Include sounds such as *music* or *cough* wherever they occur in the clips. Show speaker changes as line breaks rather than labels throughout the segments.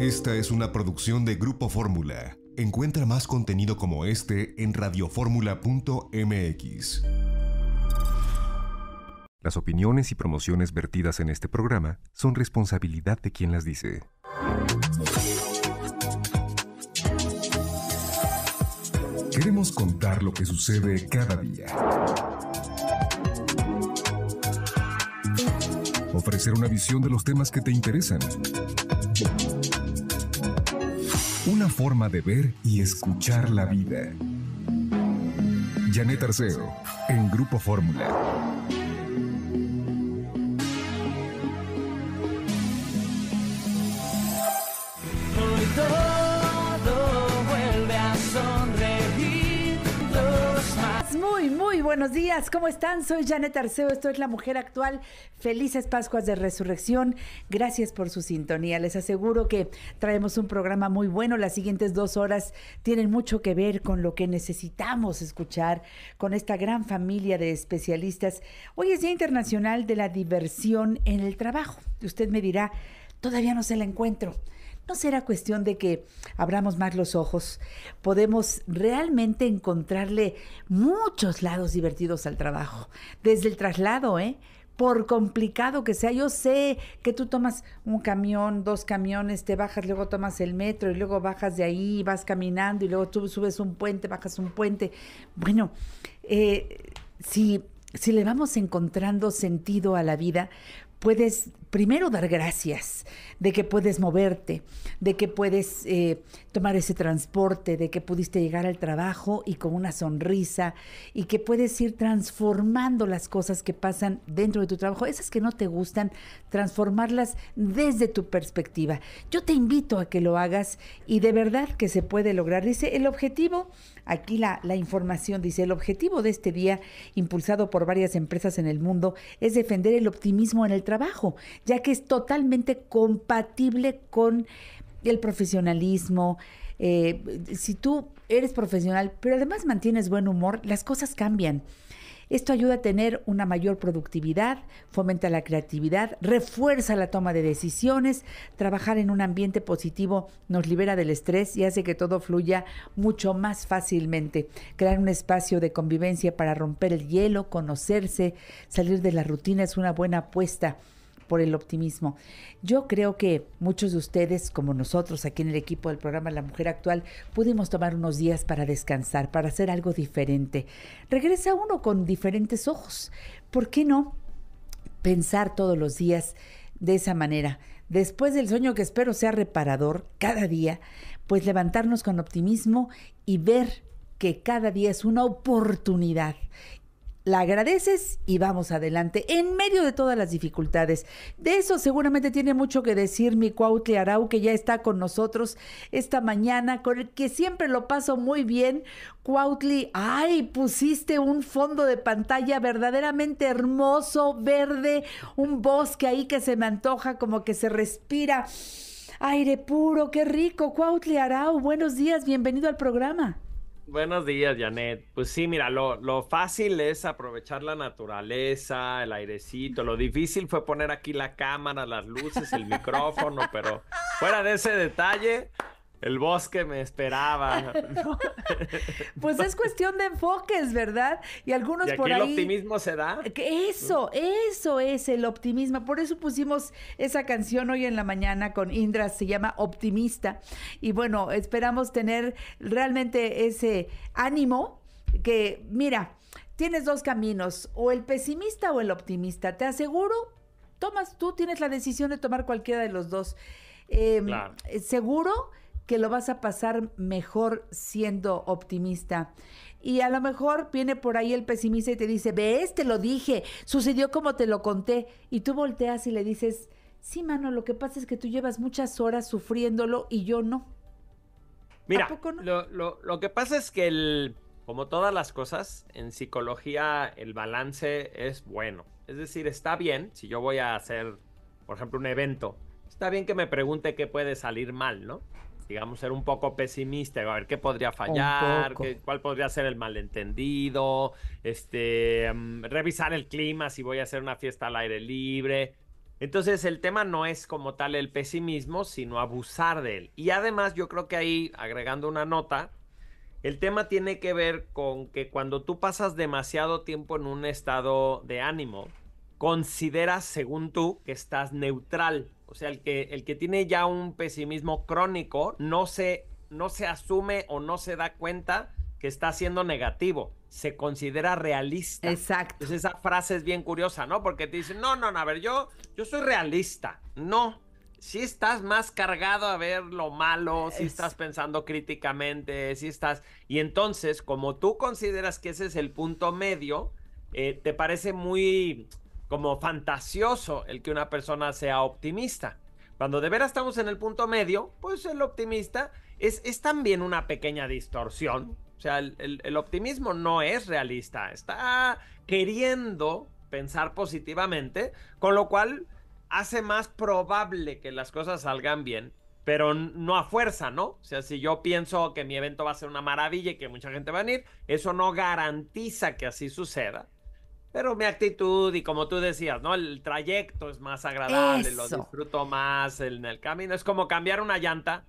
Esta es una producción de Grupo Fórmula. Encuentra más contenido como este en radioformula.mx. Las opiniones y promociones vertidas en este programa son responsabilidad de quien las dice. Queremos contar lo que sucede cada día. Ofrecer una visión de los temas que te interesan. Forma de ver y escuchar la vida. Janet Arceo, en Grupo Fórmula.
Buenos días. ¿Cómo están? Soy Janet Arceo. Esto es La Mujer Actual. Felices Pascuas de Resurrección. Gracias por su sintonía. Les aseguro que traemos un programa muy bueno. Las siguientes dos horas tienen mucho que ver con lo que necesitamos escuchar con esta gran familia de especialistas. Hoy es Día Internacional de la Diversión en el Trabajo. Usted me dirá, todavía no se la encuentro. ¿No será cuestión de que abramos más los ojos? Podemos realmente encontrarle muchos lados divertidos al trabajo. Desde el traslado, ¿eh? Por complicado que sea, yo sé que tú tomas un camión, dos camiones, te bajas, luego tomas el metro y luego bajas de ahí, vas caminando y luego tú subes un puente, bajas un puente. Bueno, eh, si, si le vamos encontrando sentido a la vida, puedes primero dar gracias de que puedes moverte, de que puedes eh, tomar ese transporte, de que pudiste llegar al trabajo y con una sonrisa y que puedes ir transformando las cosas que pasan dentro de tu trabajo, esas que no te gustan, transformarlas desde tu perspectiva. Yo te invito a que lo hagas y de verdad que se puede lograr. Dice, el objetivo Aquí la, la información dice, el objetivo de este día, impulsado por varias empresas en el mundo, es defender el optimismo en el trabajo, ya que es totalmente compatible con el profesionalismo. Eh, si tú eres profesional, pero además mantienes buen humor, las cosas cambian. Esto ayuda a tener una mayor productividad, fomenta la creatividad, refuerza la toma de decisiones, trabajar en un ambiente positivo nos libera del estrés y hace que todo fluya mucho más fácilmente. Crear un espacio de convivencia para romper el hielo, conocerse, salir de la rutina es una buena apuesta por el optimismo. Yo creo que muchos de ustedes, como nosotros aquí en el equipo del programa La Mujer Actual, pudimos tomar unos días para descansar, para hacer algo diferente. Regresa uno con diferentes ojos. ¿Por qué no pensar todos los días de esa manera? Después del sueño que espero sea reparador cada día, pues levantarnos con optimismo y ver que cada día es una oportunidad la agradeces y vamos adelante en medio de todas las dificultades. De eso seguramente tiene mucho que decir mi Cuautli Arau, que ya está con nosotros esta mañana, con el que siempre lo paso muy bien. Cuautli, ay, pusiste un fondo de pantalla verdaderamente hermoso, verde, un bosque ahí que se me antoja como que se respira. Aire puro, qué rico. Cuautli Arau, buenos días, bienvenido al programa.
Buenos días, Janet. Pues sí, mira, lo, lo, fácil es aprovechar la naturaleza, el airecito. Lo difícil fue poner aquí la cámara, las luces, el micrófono, pero fuera de ese detalle, el bosque me esperaba. *laughs*
pues es cuestión de enfoques, ¿verdad? Y algunos
¿Y aquí
por
ahí. El optimismo se da.
Eso, eso es el optimismo. Por eso pusimos esa canción hoy en la mañana con Indra, se llama Optimista. Y bueno, esperamos tener realmente ese ánimo que, mira, tienes dos caminos, o el pesimista o el optimista. Te aseguro, tomas, tú tienes la decisión de tomar cualquiera de los dos. Eh, claro. Seguro que lo vas a pasar mejor siendo optimista. Y a lo mejor viene por ahí el pesimista y te dice, ves, te lo dije, sucedió como te lo conté. Y tú volteas y le dices, sí, mano, lo que pasa es que tú llevas muchas horas sufriéndolo y yo no.
Mira, no? lo, lo, lo, que pasa es que el, como todas las cosas, en psicología el balance es bueno. Es decir, está bien si yo voy a hacer, por ejemplo, un evento. Está bien que me pregunte qué puede salir mal, ¿no? Digamos, ser un poco pesimista, a ver qué podría fallar, qué, cuál podría ser el malentendido, este, um, revisar el clima si voy a hacer una fiesta al aire libre. Entonces el tema no es como tal el pesimismo, sino abusar de él. Y además yo creo que ahí, agregando una nota, el tema tiene que ver con que cuando tú pasas demasiado tiempo en un estado de ánimo, consideras, según tú, que estás neutral. O sea, el que, el que tiene ya un pesimismo crónico no se, no se asume o no se da cuenta que está siendo negativo. Se considera realista.
Exacto.
Entonces esa frase es bien curiosa, ¿no? Porque te dicen, no, no, no, a ver, yo, yo soy realista. No, si estás más cargado a ver lo malo, si estás pensando críticamente, si estás... Y entonces, como tú consideras que ese es el punto medio, eh, te parece muy como fantasioso el que una persona sea optimista. Cuando de veras estamos en el punto medio, pues el optimista es, es también una pequeña distorsión. O sea, el, optimismo no es realista, está queriendo pensar positivamente, con lo cual hace más probable que las cosas salgan bien, pero no a fuerza, ¿no? O sea, si yo pienso que mi evento va a ser una maravilla y que mucha gente va a venir, eso no garantiza que así suceda. Pero mi actitud y como tú decías, ¿no? El trayecto es más agradable, lo disfruto más en el camino. Es como cambiar una llanta,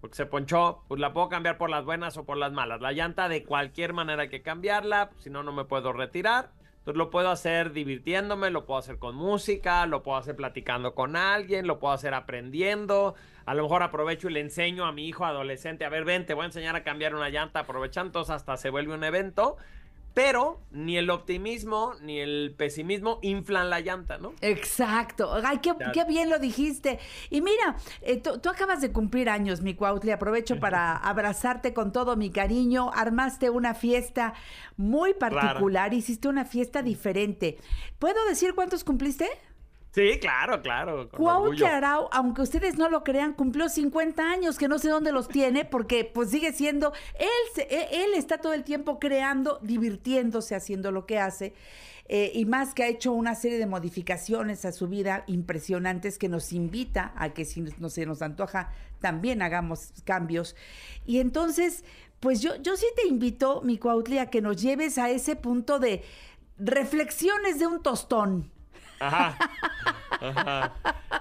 porque se ponchó, pues la puedo cambiar por las buenas o por las malas. La llanta de cualquier manera hay que cambiarla, si no, no me puedo retirar. Entonces lo puedo hacer divirtiéndome, lo puedo hacer con música, lo puedo hacer platicando con alguien, lo puedo hacer aprendiendo. A lo mejor aprovecho y le enseño a mi hijo adolescente, a ver, ven, te voy a enseñar a cambiar una llanta, aprovechando, entonces hasta se vuelve un evento. Pero ni el optimismo ni el pesimismo inflan la llanta, ¿no?
Exacto. Ay, qué, bien lo dijiste. Y mira, eh, tú, acabas de cumplir años, mi Cuautli. Aprovecho *laughs* para abrazarte con todo mi cariño. Armaste una fiesta muy particular, hiciste una fiesta diferente. ¿Puedo decir cuántos cumpliste?
Sí, claro, claro.
Cuauhtémoc Arau, aunque ustedes no lo crean, cumplió 50 años, que no sé dónde los tiene, porque pues sigue siendo, él, e, él está todo el tiempo creando, divirtiéndose, haciendo lo que hace. Eh, y más que ha hecho una serie de modificaciones a su vida impresionantes que nos invita a que si no se nos antoja también hagamos cambios. Y entonces, pues yo, yo sí te invito, mi Cuautli, a que nos lleves a ese punto de reflexiones de un tostón.
Ajá.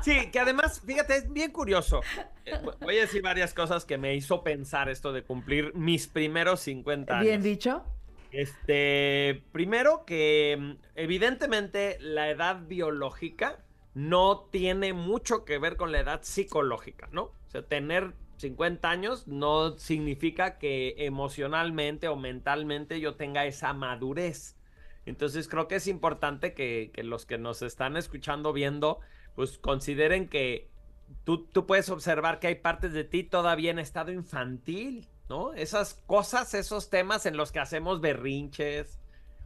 Sí, que además, fíjate, es bien curioso. Eh, voy a decir varias cosas que me hizo pensar esto de cumplir mis primeros 50 años.
Bien dicho.
Este, primero que mm, evidentemente la edad biológica no tiene mucho que ver con la edad psicológica, ¿no? O sea, tener 50 años no significa que emocionalmente o mentalmente yo tenga esa madurez. Entonces creo que es importante que, los que nos están escuchando, viendo, pues consideren que tú, tú puedes observar que hay partes de ti todavía en estado infantil, ¿no? Esas cosas, esos temas en los que hacemos berrinches,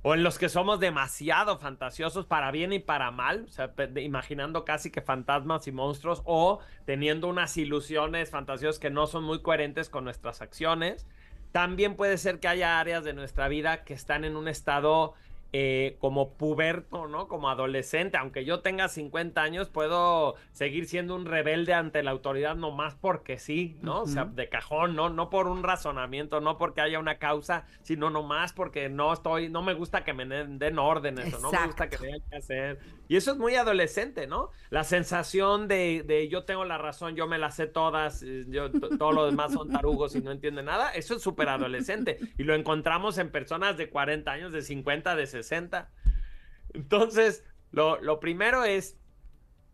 o en los que somos demasiado fantasiosos para bien y para mal, o sea, imaginando casi que fantasmas y monstruos o teniendo unas ilusiones fantasiosas que no son muy coherentes con nuestras acciones. También puede ser que haya áreas de nuestra vida que están en un estado eh, como puberto, ¿no? Como adolescente, aunque yo tenga 50 años, puedo seguir siendo un rebelde ante la autoridad nomás porque sí, ¿no? O sea, de cajón, ¿no? No por un razonamiento, no porque haya una causa, sino nomás porque no estoy, no me gusta que me den órdenes, o no me gusta que me que hacer. Y eso es muy adolescente, ¿no? La sensación de, yo tengo la razón, yo me las sé todas, eh, yo, todo lo demás son tarugos y no entienden nada, eso es súper adolescente. Y lo encontramos en personas de 40 años, de 50, de 60. Entonces, lo, lo primero es,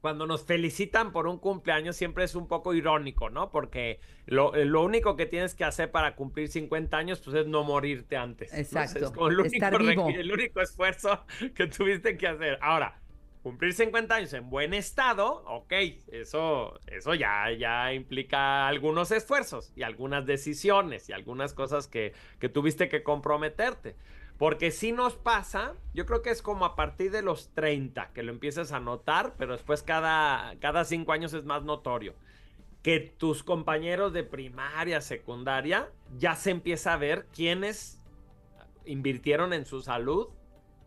cuando nos felicitan por un cumpleaños siempre es un poco irónico, ¿no? Porque lo, lo, único que tienes que hacer para cumplir 50 años pues es no morirte antes.
Exacto.
Es como el único, el único esfuerzo *laughs* que tuviste que hacer. Ahora, cumplir 50 años en buen estado, ok, eso, eso ya, ya implica algunos esfuerzos y algunas decisiones y algunas cosas que, que tuviste que comprometerte. Porque si nos pasa, yo creo que es como a partir de los 30 que lo empiezas a notar, pero después cada, cada cinco años es más notorio. Que tus compañeros de primaria, secundaria, ya se empieza a ver quiénes invirtieron en su salud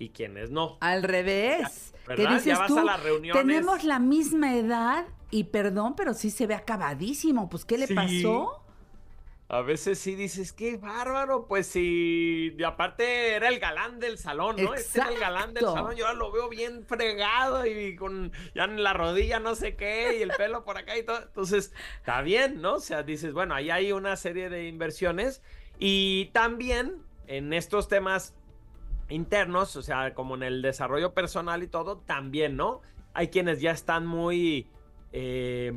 y quienes no.
Al revés. ¿Qué dices tú? Tenemos la misma edad y perdón, pero sí se ve acabadísimo. Pues, ¿qué le pasó?
a veces sí dices, qué bárbaro, pues si aparte era el galán del salón, ¿no? Este era el galán del salón, yo lo veo bien fregado y con ya en la rodilla no sé qué y el pelo por acá y todo. Entonces, está bien, ¿no? O sea, dices, bueno, ahí hay una serie de inversiones y también en estos temas internos, o sea, como en el desarrollo personal y todo, también, ¿no? Hay quienes ya están muy, eh,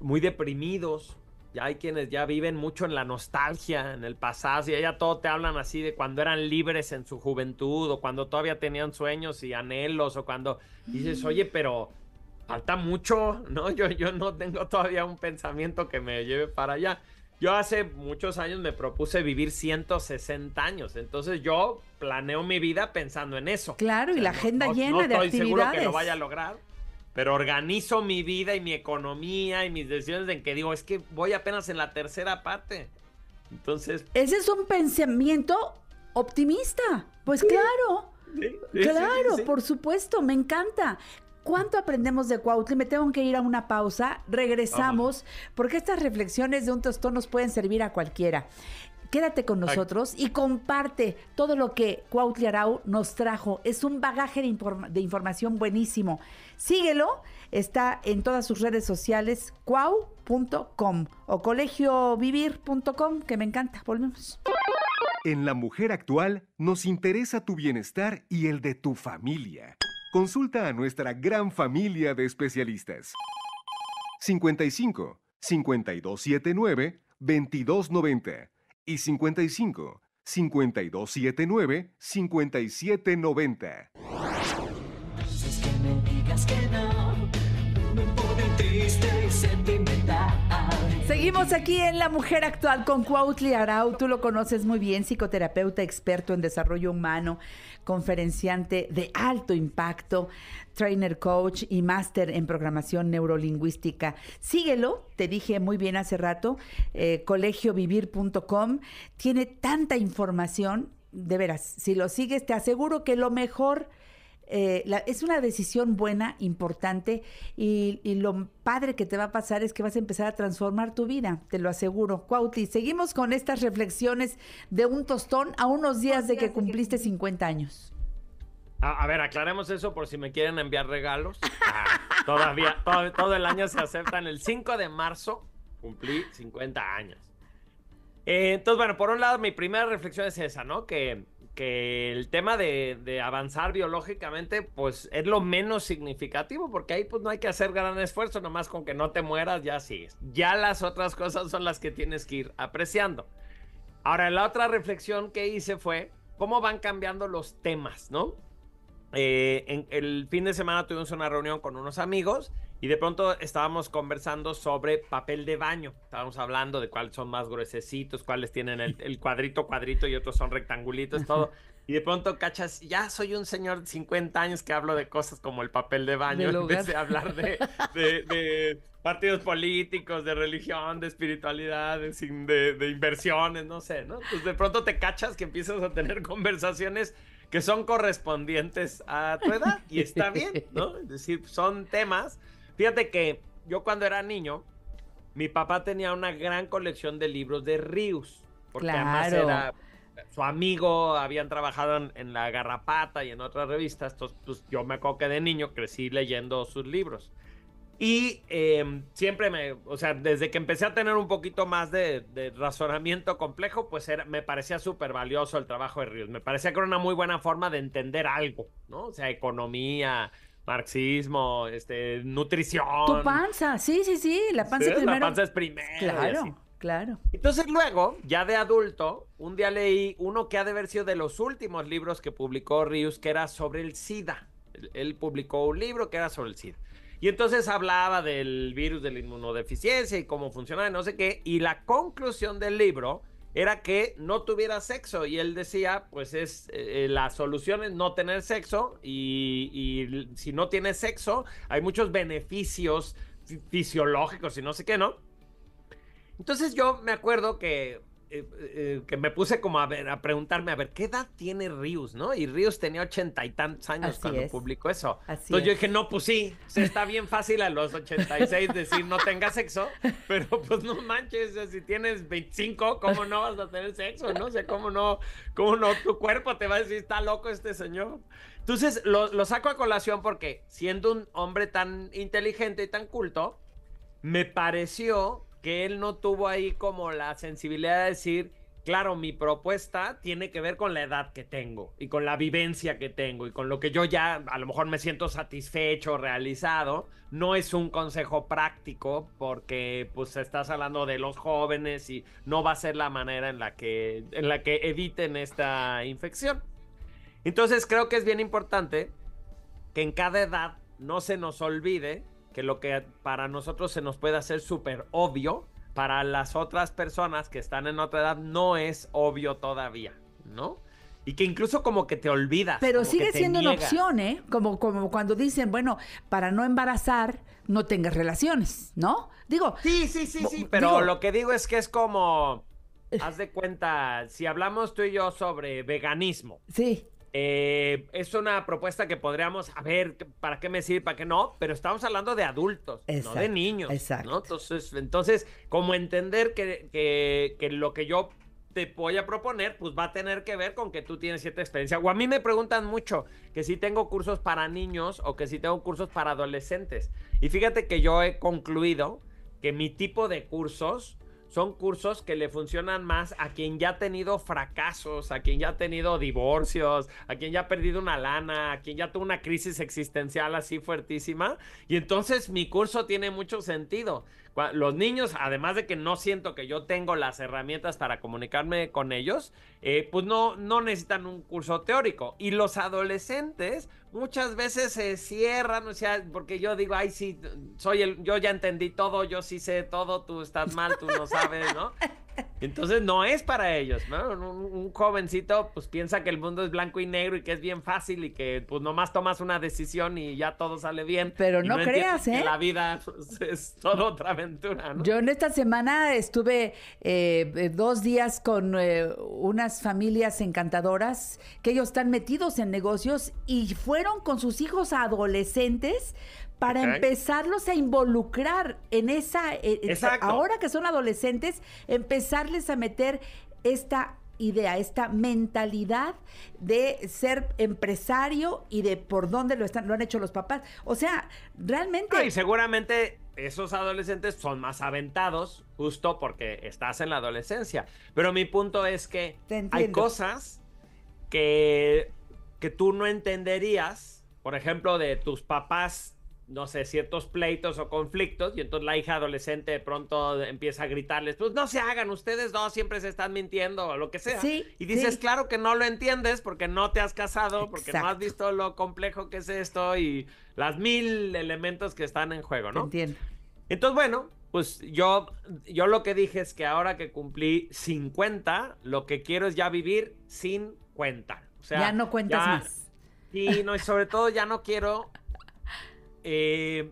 muy deprimidos, ya hay quienes ya viven mucho en la nostalgia, en el pasado, y ya todo te hablan así de cuando eran libres en su juventud, o cuando todavía tenían sueños y anhelos, o cuando dices, oye, pero falta mucho, *laughs* ¿no? Yo, yo no tengo todavía un pensamiento que me lleve para allá. Yo hace muchos años me propuse vivir 160 años, entonces yo planeo mi vida pensando en eso.
Claro, y la agenda llena de actividades.
seguro que lo vaya a lograr, pero organizo mi vida y mi economía y mis decisiones en que digo, es que voy apenas en la tercera parte. Entonces...
Ese es un pensamiento optimista. Pues claro. claro, por supuesto, me encanta. ¿Cuánto aprendemos de Cuautli? Me tengo que ir a una pausa. Regresamos, porque estas reflexiones de un tostón nos pueden servir a cualquiera. Quédate con nosotros y comparte todo lo que Cuautli Arau nos trajo. Es un bagaje de, de, información buenísimo. Síguelo, está en todas sus redes sociales, cuau.com o colegiovivir.com, que me encanta. Volvemos.
En La Mujer Actual nos interesa tu bienestar y el de tu familia. Consulta a nuestra gran familia de especialistas. 55 5279 2290 y 55 5279 5790.
Seguimos aquí en La Mujer Actual con Cuautli Arau. Tú lo conoces muy bien, psicoterapeuta experto en desarrollo humano, conferenciante de alto impacto, trainer coach y máster en programación neurolingüística. Síguelo, te dije muy bien hace rato, eh, colegiovivir.com. Tiene tanta información, de veras, si lo sigues, te aseguro que lo mejor eh, es una decisión buena, importante, y, lo padre que te va a pasar es que vas a empezar a transformar tu vida, te lo aseguro. Cuauti, seguimos con estas reflexiones de un tostón a unos días de que cumpliste 50 años.
A, ver, aclaremos eso por si me quieren enviar regalos. Ah, todavía, todo, el año se aceptan. El 5 de marzo cumplí 50 años. Eh, entonces, bueno, por un lado, mi primera reflexión es esa, ¿no? Que que el tema de, avanzar biológicamente, pues es lo menos significativo, porque ahí pues no hay que hacer gran esfuerzo, nomás con que no te mueras, ya sigues. Ya las otras cosas son las que tienes que ir apreciando. Ahora, la otra reflexión que hice fue cómo van cambiando los temas, ¿no? Eh, en el fin de semana tuvimos una reunión con unos amigos y de pronto estábamos conversando sobre papel de baño. Estábamos hablando de cuáles son más gruesecitos, cuáles tienen el, cuadrito, cuadrito y otros son rectangulitos, todo. Y de pronto cachas, ya soy un señor de 50 años que hablo de cosas como el papel de baño, en vez de hablar de, de, partidos políticos, de religión, de espiritualidad, de, de, inversiones, no sé, ¿no? Pues de pronto te cachas que empiezas a tener conversaciones que son correspondientes a tu edad y está bien, ¿no? Es decir, son temas Fíjate que yo cuando era niño, mi papá tenía una gran colección de libros de Rius. Porque además era su amigo, habían trabajado en, la Garrapata y en otras revistas. Entonces, pues, yo me acuerdo que de niño crecí leyendo sus libros. Y em, siempre me, o sea, desde que empecé a tener un poquito más de, razonamiento complejo, pues era, me parecía súper valioso el trabajo de Rius. Me parecía que era una muy buena forma de entender algo, ¿no? O sea, economía, marxismo, este, nutrición.
Tu panza, sí, sí, sí, la panza primero.
La panza es primero.
Claro, claro.
Entonces luego, ya de adulto, un día leí uno que ha de haber sido de los últimos libros que publicó Rius, que era sobre el SIDA. Él publicó un libro que era sobre el SIDA. Y entonces hablaba del virus de la inmunodeficiencia y cómo funcionaba y no sé qué. Y la conclusión del libro era que no tuviera sexo y él decía, pues es eh, la solución es no tener sexo y, si no tienes sexo hay muchos beneficios fisiológicos y no sé qué, ¿no? Entonces yo me acuerdo que eh, eh, que me puse como a ver, a preguntarme, a ver, ¿qué edad tiene Rius, no? Y Rius tenía ochenta y tantos años cuando publicó eso. Entonces yo dije, no, pues sí, se está bien fácil a los 86 decir no tengas sexo, pero pues no manches, si tienes 25, ¿cómo no vas a tener sexo? No sé, ¿cómo no? ¿Cómo no? Tu cuerpo te va a decir, está loco este señor. Entonces lo, lo saco a colación porque siendo un hombre tan inteligente y tan culto, me pareció que él no tuvo ahí como la sensibilidad de decir, claro, mi propuesta tiene que ver con la edad que tengo y con la vivencia que tengo y con lo que yo ya a lo mejor me siento satisfecho, realizado. No es un consejo práctico porque pues estás hablando de los jóvenes y no va a ser la manera en la que, en la que eviten esta infección. Entonces creo que es bien importante que en cada edad no se nos olvide que lo que para nosotros se nos puede hacer súper obvio, para las otras personas que están en otra edad no es obvio todavía, ¿no? Y que incluso como que te olvidas.
Pero sigue siendo una opción, ¿eh? Como, como cuando dicen, bueno, para no embarazar, no tengas relaciones, ¿no? Digo.
Sí, sí, sí, sí, pero lo que digo es que es como. Haz de cuenta, si hablamos tú y yo sobre veganismo.
Sí.
Eh, es una propuesta que podríamos, a ver, ¿para qué me sirve, para qué no? Pero estamos hablando de adultos, no de niños. Exacto. Entonces, entonces, como entender que, que, lo que yo te voy a proponer, pues va a tener que ver con que tú tienes cierta experiencia. O a mí me preguntan mucho que si tengo cursos para niños o que si tengo cursos para adolescentes. Y fíjate que yo he concluido que mi tipo de cursos son cursos que le funcionan más a quien ya ha tenido fracasos, a quien ya ha tenido divorcios, a quien ya ha perdido una lana, a quien ya tuvo una crisis existencial así fuertísima. Y entonces mi curso tiene mucho sentido. Los niños, además de que no siento que yo tengo las herramientas para comunicarme con ellos, eh, pues no, no necesitan un curso teórico. Y los adolescentes muchas veces se cierran, o sea, porque yo digo, ay, sí, soy el, yo ya entendí todo, yo sí sé todo, tú estás mal, tú no sabes, ¿no? *laughs* Entonces no es para ellos, ¿no? Un, jovencito pues piensa que el mundo es blanco y negro y que es bien fácil y que pues nomás tomas una decisión y ya todo sale bien.
Pero no, creas, ¿eh?
la vida pues, es toda otra aventura, ¿no?
Yo en esta semana estuve eh, eh, dos días con eh, unas familias encantadoras que ellos están metidos en negocios y fueron con sus hijos adolescentes para empezarlos a involucrar en esa, eh, eh, ahora que son adolescentes, empezarles a meter esta idea, esta mentalidad de ser empresario y de por dónde lo están, lo han hecho los papás. O sea, realmente.
y seguramente esos adolescentes son más aventados justo porque estás en la adolescencia. Pero mi punto es que hay cosas que, que tú no entenderías, por ejemplo, de tus papás no sé, ciertos pleitos o conflictos y entonces la hija adolescente de pronto empieza a gritarles, pues no se hagan, ustedes dos siempre se están mintiendo o lo que sea. y dices, claro que no lo entiendes porque no te has casado, porque no has visto lo complejo que es esto y las mil elementos que están en juego, ¿no?
Entiendo.
Entonces, bueno, pues yo, yo lo que dije es que ahora que cumplí 50, lo que quiero es ya vivir sin cuenta. O sea,
ya no cuentas más.
Y no, y sobre todo ya no quiero eh,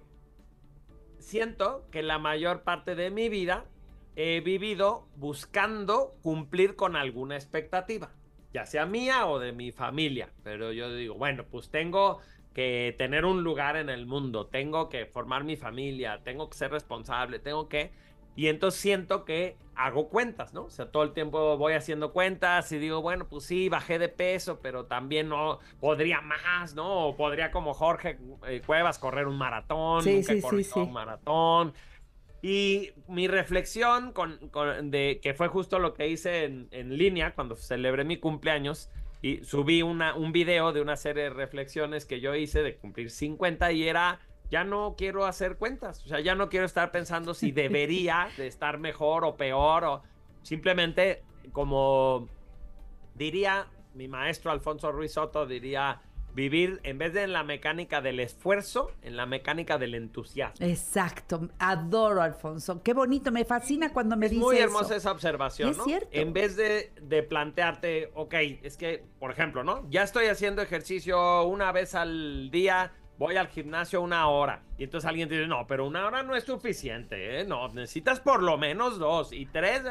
siento que la mayor parte de mi vida he vivido buscando cumplir con alguna expectativa, ya sea mía o de mi familia. Pero yo digo, bueno, pues tengo que tener un lugar en el mundo, tengo que formar mi familia, tengo que ser responsable, tengo que... Y entonces siento que hago cuentas, ¿no? O sea, todo el tiempo voy haciendo cuentas y digo, bueno, pues sí, bajé de peso, pero también no podría más, ¿no? O podría como Jorge eh, Cuevas correr un maratón, sí, nunca sí, sí, un maratón. Y mi reflexión con, de que fue justo lo que hice en, en, línea cuando celebré mi cumpleaños y subí una, un video de una serie de reflexiones que yo hice de cumplir 50 y era ya no quiero hacer cuentas, o sea, ya no quiero estar pensando si debería de estar mejor o peor, o simplemente como diría mi maestro Alfonso Ruiz Soto, diría vivir en vez de en la mecánica del esfuerzo, en la mecánica del entusiasmo.
Exacto, adoro Alfonso, qué bonito, me fascina cuando me dice
Muy hermosa esa observación, ¿no? cierto. En vez de, de plantearte, ok, es que, por ejemplo, ¿no? Ya estoy haciendo ejercicio una vez al día, voy al gimnasio una hora. Y entonces alguien dice, no, pero una hora no es suficiente, ¿eh? No, necesitas por lo menos dos y tres.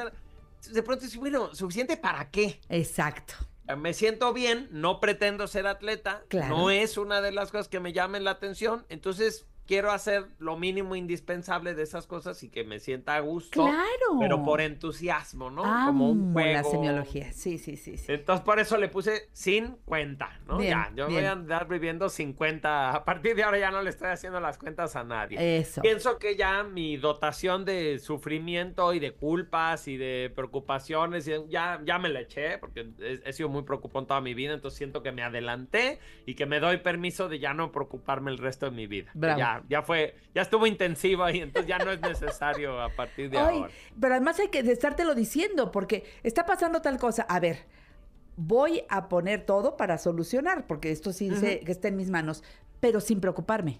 de pronto dices, bueno, ¿suficiente para qué?
Exacto.
Me siento bien, no pretendo ser atleta, no es una de las cosas que me llamen la atención, entonces quiero hacer lo mínimo indispensable de esas cosas y que me sienta a gusto.
Claro.
Pero por entusiasmo, ¿no? Como un juego.
la semiología, sí, sí, sí,
Entonces por eso le puse 50, ¿no? ya, yo voy a andar viviendo 50. A partir de ahora ya no le estoy haciendo las cuentas a nadie.
Eso.
Pienso que ya mi dotación de sufrimiento y de culpas y de preocupaciones, ya, ya me la eché porque he, sido muy preocupón toda mi vida, entonces siento que me adelanté y que me doy permiso de ya no preocuparme el resto de mi vida. Ya ya, fue, ya estuvo intensiva y entonces ya no es necesario a partir de ahora.
Pero además hay que estártelo diciendo, porque está pasando tal cosa. A ver, voy a poner todo para solucionar, porque esto sí dice que está en mis manos, pero sin preocuparme.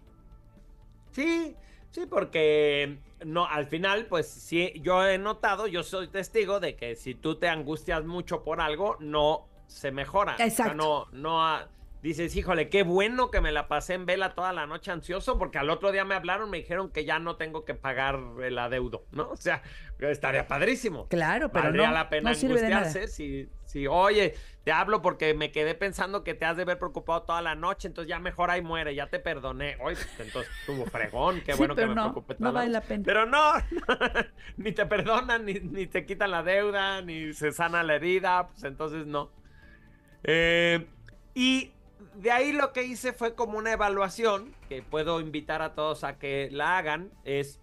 Sí, sí, porque no, al final, pues sí, yo he notado, yo soy testigo de que si tú te angustias mucho por algo, no se mejora.
Exacto.
no, no, dices, híjole, qué bueno que me la pasé en vela toda la noche ansioso, porque al otro día me hablaron, me dijeron que ya no tengo que pagar el adeudo, ¿no? O sea, estaría padrísimo.
Claro, pero Valdría
la pena angustiarse si, si, oye, te hablo porque me quedé pensando que te has de ver preocupado toda la noche, entonces ya mejor ahí muere, ya te perdoné. Oye, pues, entonces tuvo fregón, qué bueno que me no, preocupé
No vale la pena.
Pero no, *laughs* ni te perdonan, ni, ni te quitan la deuda, ni se sana la herida, pues entonces no. Eh, y de ahí lo que hice fue como una evaluación, que puedo invitar a todos a que la hagan, es,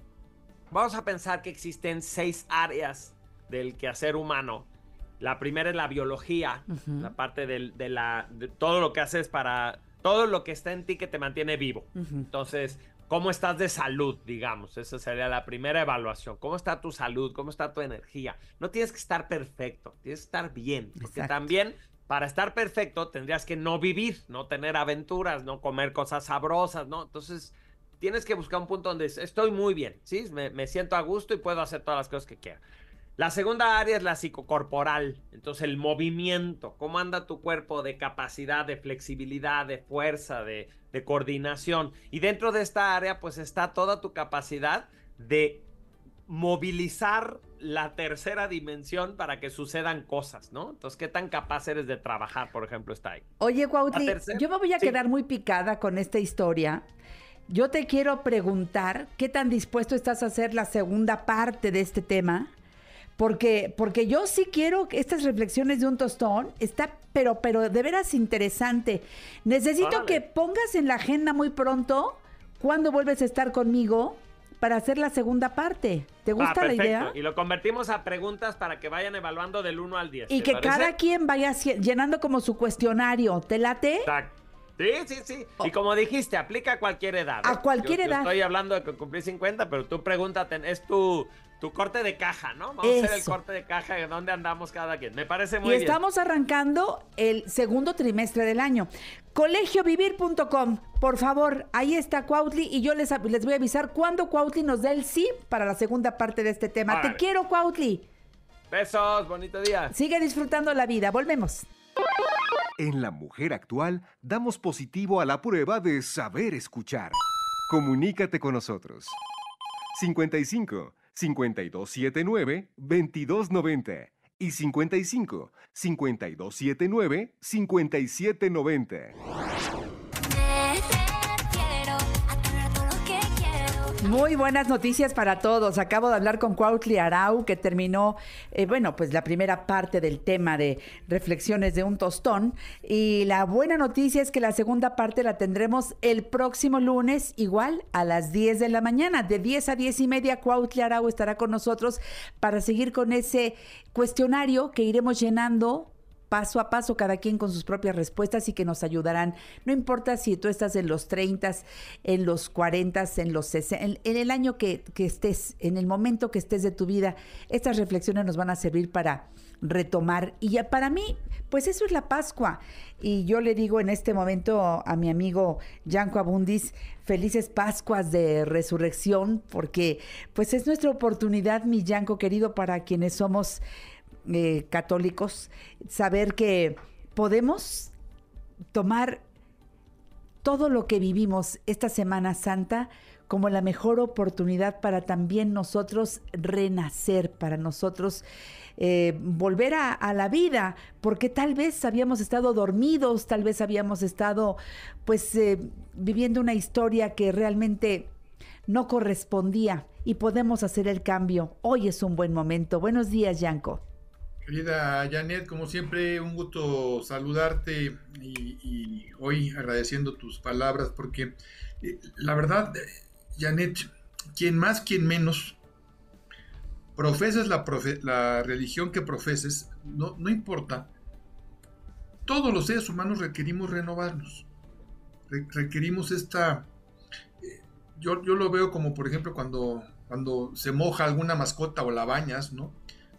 vamos a pensar que existen seis áreas del quehacer humano. La primera es la biología, la parte de, la, todo lo que haces para, todo lo que está en ti que te mantiene vivo. Entonces, ¿cómo estás de salud, digamos? Esa sería la primera evaluación. ¿Cómo está tu salud? ¿Cómo está tu energía? No tienes que estar perfecto, tienes que estar bien, porque también para estar perfecto tendrías que no vivir, no tener aventuras, no comer cosas sabrosas, ¿no? Entonces tienes que buscar un punto donde estoy muy bien, ¿sí? Me, siento a gusto y puedo hacer todas las cosas que quiera. La segunda área es la psicocorporal, entonces el movimiento, cómo anda tu cuerpo de capacidad, de flexibilidad, de fuerza, de, de coordinación. Y dentro de esta área pues está toda tu capacidad de movilizar la tercera dimensión para que sucedan cosas, ¿no? Entonces, ¿qué tan capaz eres de trabajar, por ejemplo, está ahí?
Oye, Cuautli, yo me voy a quedar muy picada con esta historia. Yo te quiero preguntar, ¿qué tan dispuesto estás a hacer la segunda parte de este tema? Porque, porque yo sí quiero estas reflexiones de un tostón, está, pero, pero de veras interesante. Necesito que pongas en la agenda muy pronto cuándo vuelves a estar conmigo para hacer la segunda parte. ¿Te ah, gusta la idea?
Y lo convertimos a preguntas para que vayan evaluando del 1 al 10.
Y que cada quien vaya llenando como su cuestionario. ¿Te late?
Exacto. Sí, sí, sí. Y oh. como dijiste, aplica a cualquier edad.
A ¿eh? cualquier edad.
estoy hablando de que cumplí 50, pero tú pregúntate, es tu, tu corte de caja, ¿no? Vamos a hacer el corte de caja de dónde andamos cada quien. Me parece muy
bien. Y estamos arrancando el segundo trimestre del año. Colegiovivir.com, por favor, ahí está Cuautli y yo les, les voy a avisar cuándo Cuautli nos dé el sí para la segunda parte de este tema. Te quiero, Cuautli.
Besos, bonito día.
Sigue disfrutando la vida, volvemos.
En La Mujer Actual damos positivo a la prueba de saber escuchar. Comunícate con nosotros. 55 5279 2290 y 55 5279
Muy buenas noticias para todos. Acabo de hablar con Cuautli Arau, que terminó, eh, bueno, pues la primera parte del tema de reflexiones de un tostón. Y la buena noticia es que la segunda parte la tendremos el próximo lunes, igual a las 10 de la mañana. De 10 a 10 y media, Cuautli Arau estará con nosotros para seguir con ese cuestionario que iremos llenando paso a paso, cada quien con sus propias respuestas y que nos ayudarán. No importa si tú estás en los 30, en los 40, en los 60, en, el año que, estés, en el momento que estés de tu vida, estas reflexiones nos van a servir para retomar. Y ya para mí, pues eso es la Pascua. Y yo le digo en este momento a mi amigo Yanko Abundis, felices Pascuas de resurrección, porque pues es nuestra oportunidad, mi Yanko querido, para quienes somos eh, católicos, saber que podemos tomar todo lo que vivimos esta Semana Santa como la mejor oportunidad para también nosotros renacer, para nosotros eh, volver a, la vida, porque tal vez habíamos estado dormidos, tal vez habíamos estado pues eh, viviendo una historia que realmente no correspondía y podemos hacer el cambio. Hoy es un buen momento. Buenos días, Yanko.
Querida Janet, como siempre, un gusto saludarte y, hoy agradeciendo tus palabras, porque eh, la verdad, Janet, quien más, quien menos, profeses la, religión que profeses, no, no, importa. Todos los seres humanos requerimos renovarnos. requerimos esta... Eh, yo, yo, lo veo como, por ejemplo, cuando, cuando se moja alguna mascota o la bañas, ¿no?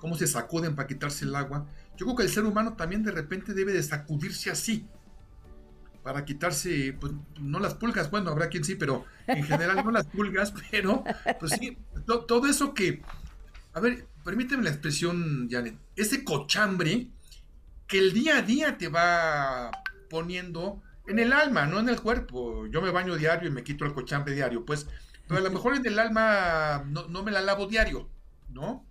Cómo se sacuden para quitarse el agua. Yo creo que el ser humano también de repente debe de sacudirse así, para quitarse, pues no las pulgas, bueno, habrá quien sí, pero en general no las pulgas, *laughs* pero pues sí, todo eso que, a ver, permíteme la expresión, Janet, ese cochambre que el día a día te va poniendo en el alma, no en el cuerpo. Yo me baño diario y me quito el cochambre diario, pues, pero a lo mejor en el alma no, no me la lavo diario, ¿no?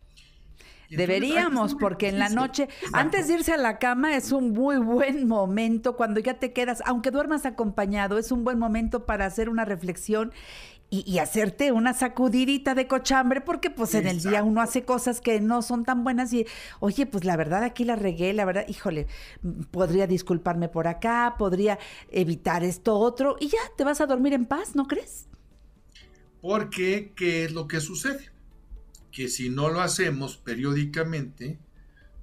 Deberíamos, porque en la noche, antes de irse a la cama, es un muy buen momento cuando ya te quedas, aunque duermas acompañado, es un buen momento para hacer una reflexión y, hacerte una sacudidita de cochambre, porque pues en el día uno hace cosas que no son tan buenas y, oye, pues la verdad aquí la regué, la verdad, híjole, podría disculparme por acá, podría evitar esto otro, y ya te vas a dormir en paz, ¿no crees?
Porque, ¿qué es lo que sucede? Que si no lo hacemos periódicamente,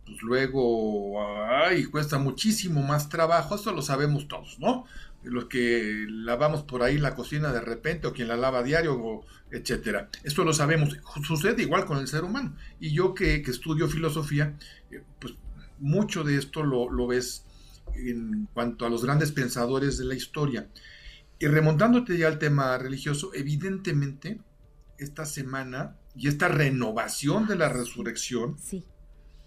pues luego, ay, cuesta muchísimo más trabajo, eso lo sabemos todos, ¿no? Los que lavamos por ahí la cocina de repente o quien la lava a diario, etcétera. Esto lo sabemos. Sucede igual con el ser humano. Y yo que, estudio filosofía, eh, pues mucho de esto lo, lo ves en cuanto a los grandes pensadores de la historia. Y remontándote ya al tema religioso, evidentemente, esta semana y esta renovación de la resurrección. Sí.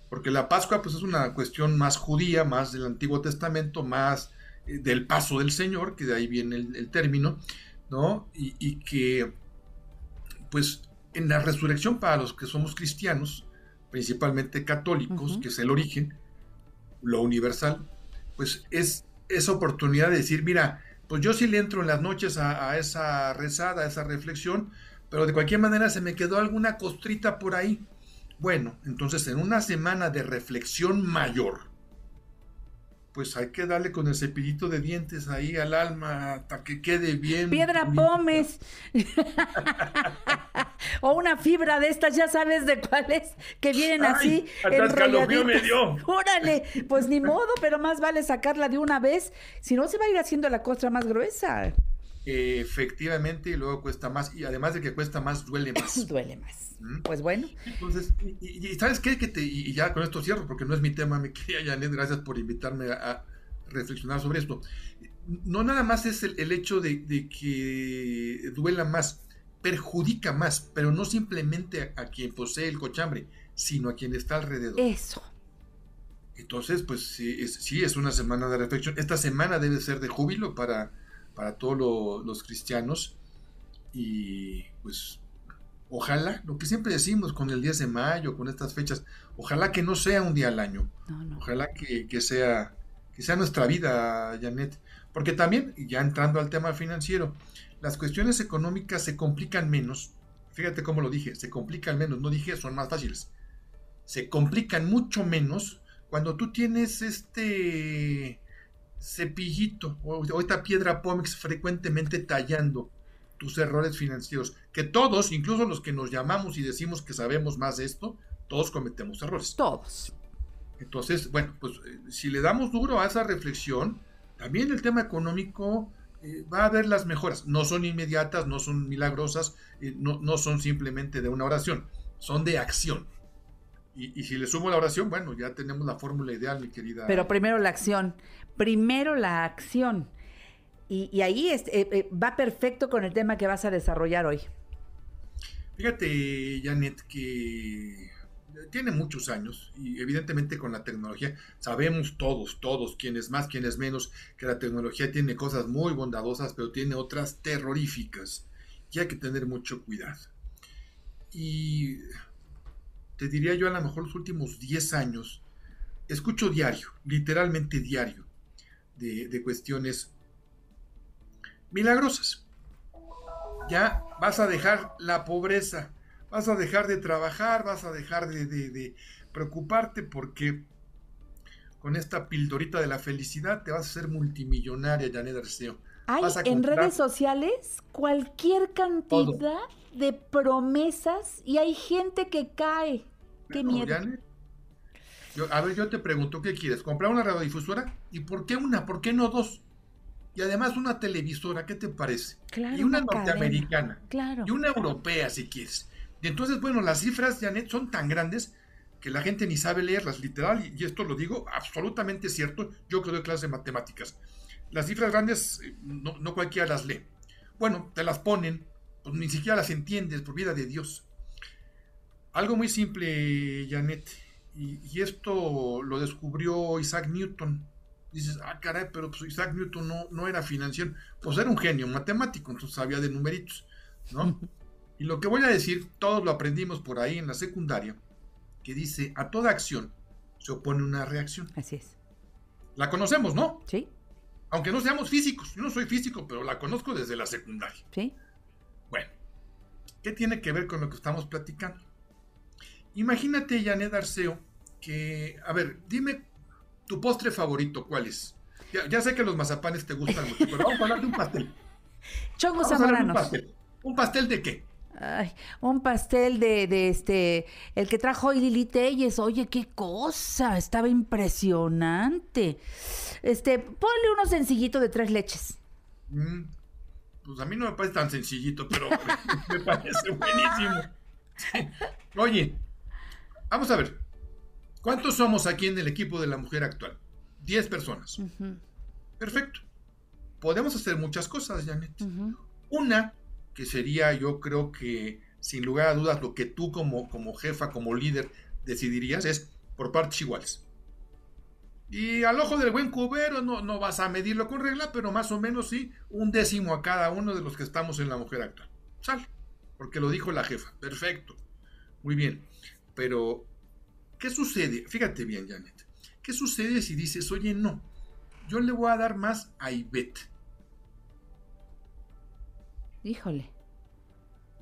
Porque la Pascua pues es una cuestión más judía, más del Antiguo Testamento, más eh, del paso del Señor, que de ahí viene el, término, ¿no? Y, que pues en la resurrección para los que somos cristianos, principalmente católicos, que es el origen, lo universal, pues es esa oportunidad de decir, mira, pues yo sí le entro en las noches a, a esa rezada, a esa reflexión, pero de cualquier manera se me quedó alguna costrita por ahí. Bueno, entonces en una semana de reflexión mayor, pues hay que darle con el cepillito de dientes ahí al alma hasta que quede bien.
Piedra pomes. *laughs* o una fibra de estas, ya sabes de cuáles, que vienen así.
Hasta me dio. *laughs*
Órale, pues ni modo, pero más vale sacarla de una vez, si no se va a ir haciendo la costra más gruesa
efectivamente, y luego cuesta más, y además de que cuesta más, duele *coughs* más.
duele más. Pues bueno.
Entonces, y, ¿sabes qué? Que te, y ya con esto cierro, porque no es mi tema, mi *laughs* querida Janet, gracias por invitarme a, reflexionar sobre esto. No nada más es el, hecho de, que duela más, perjudica más, pero no simplemente a, quien posee el cochambre, sino a quien está alrededor.
Eso.
Entonces, pues sí sí, es una semana de reflexión. Esta semana debe ser de júbilo para para todos los cristianos. Y pues ojalá, lo que siempre decimos con el 10 de mayo, con estas fechas, ojalá que no sea un día al año. Ojalá que, sea, que sea nuestra vida, Janet. Porque también, ya entrando al tema financiero, las cuestiones económicas se complican menos. Fíjate cómo lo dije, se complican menos, no dije son más fáciles. Se complican mucho menos cuando tú tienes este cepillito o esta piedra Pómex frecuentemente tallando tus errores financieros, que todos, incluso los que nos llamamos y decimos que sabemos más de esto, todos cometemos errores.
Todos.
Entonces, bueno, pues eh, si le damos duro a esa reflexión, también el tema económico eh, va a haber las mejoras. No son inmediatas, no son milagrosas, eh, no, no, son simplemente de una oración, son de acción. Y, y, si le sumo la oración, bueno, ya tenemos la fórmula ideal, mi querida.
Pero primero la acción primero la acción. Y, ahí eh, eh, va perfecto con el tema que vas a desarrollar hoy.
Fíjate, Janet, que tiene muchos años y evidentemente con la tecnología sabemos todos, todos, quienes más, quienes menos, que la tecnología tiene cosas muy bondadosas, pero tiene otras terroríficas. y hay que tener mucho cuidado. Y te diría yo a lo mejor los últimos 10 años, escucho diario, literalmente diario, de, de cuestiones milagrosas. Ya vas a dejar la pobreza, vas a dejar de trabajar, vas a dejar de, preocuparte porque con esta pildorita de la felicidad te vas a hacer multimillonaria, Janet Arceo.
Hay en redes sociales cualquier cantidad de promesas y hay gente que cae. Qué miedo.
A ver, yo te pregunto, ¿qué quieres? ¿Comprar una radiodifusora? ¿Y por qué una? ¿Por qué no dos? Y además una televisora, ¿qué te parece?
Claro,
y una, norteamericana.
Claro.
Y una europea, si quieres. Y entonces, bueno, las cifras, Janet, son tan grandes que la gente ni sabe leerlas, literal, y esto lo digo absolutamente cierto, yo que doy clases de matemáticas. Las cifras grandes eh, no, cualquiera las lee. Bueno, te las ponen, pues ni siquiera las entiendes, por vida de Dios. Algo muy simple, Janet, y, y esto lo descubrió Isaac Newton. Dices, ah, caray, pero pues Isaac Newton no, no era financiero, pues era un genio matemático, entonces sabía de numeritos, ¿no? *laughs* Y lo que voy a decir, todos lo aprendimos por ahí en la secundaria, que dice, a toda acción se opone una reacción.
Así es.
La conocemos, ¿no?
Sí.
Aunque no seamos físicos, yo no soy físico, pero la conozco desde la secundaria.
Sí.
Bueno, ¿qué tiene que ver con lo que estamos platicando? Imagínate, Janet Arceo, que, a ver, dime tu postre favorito, ¿cuál es? Ya, sé que los mazapanes te gustan mucho, pero vamos a hablar de un pastel. *laughs*
Chongos zamoranos.
Un pastel. ¿Un pastel de qué?
Ay, un pastel de, este, el que trajo hoy Lili Telles. Oye, qué cosa, estaba impresionante. Este, ponle uno sencillito de tres leches.
Mm, pues a mí no me parece tan sencillito, pero me parece buenísimo. *laughs* Oye, vamos a ver. ¿Cuántos somos aquí en el equipo de la mujer actual? Diez personas. Perfecto. Podemos hacer muchas cosas, Janet. Una que sería yo creo que sin lugar a dudas lo que tú como, como jefa, como líder decidirías es por partes iguales. Y al ojo del buen cubero no, no vas a medirlo con regla, pero más o menos sí, un décimo a cada uno de los que estamos en la mujer actual. Sale, porque lo dijo la jefa. Perfecto. Muy bien. Pero, ¿qué sucede? Fíjate bien, Janet. ¿Qué sucede si dices, oye, no, yo le voy a dar más a Ivette?
Híjole.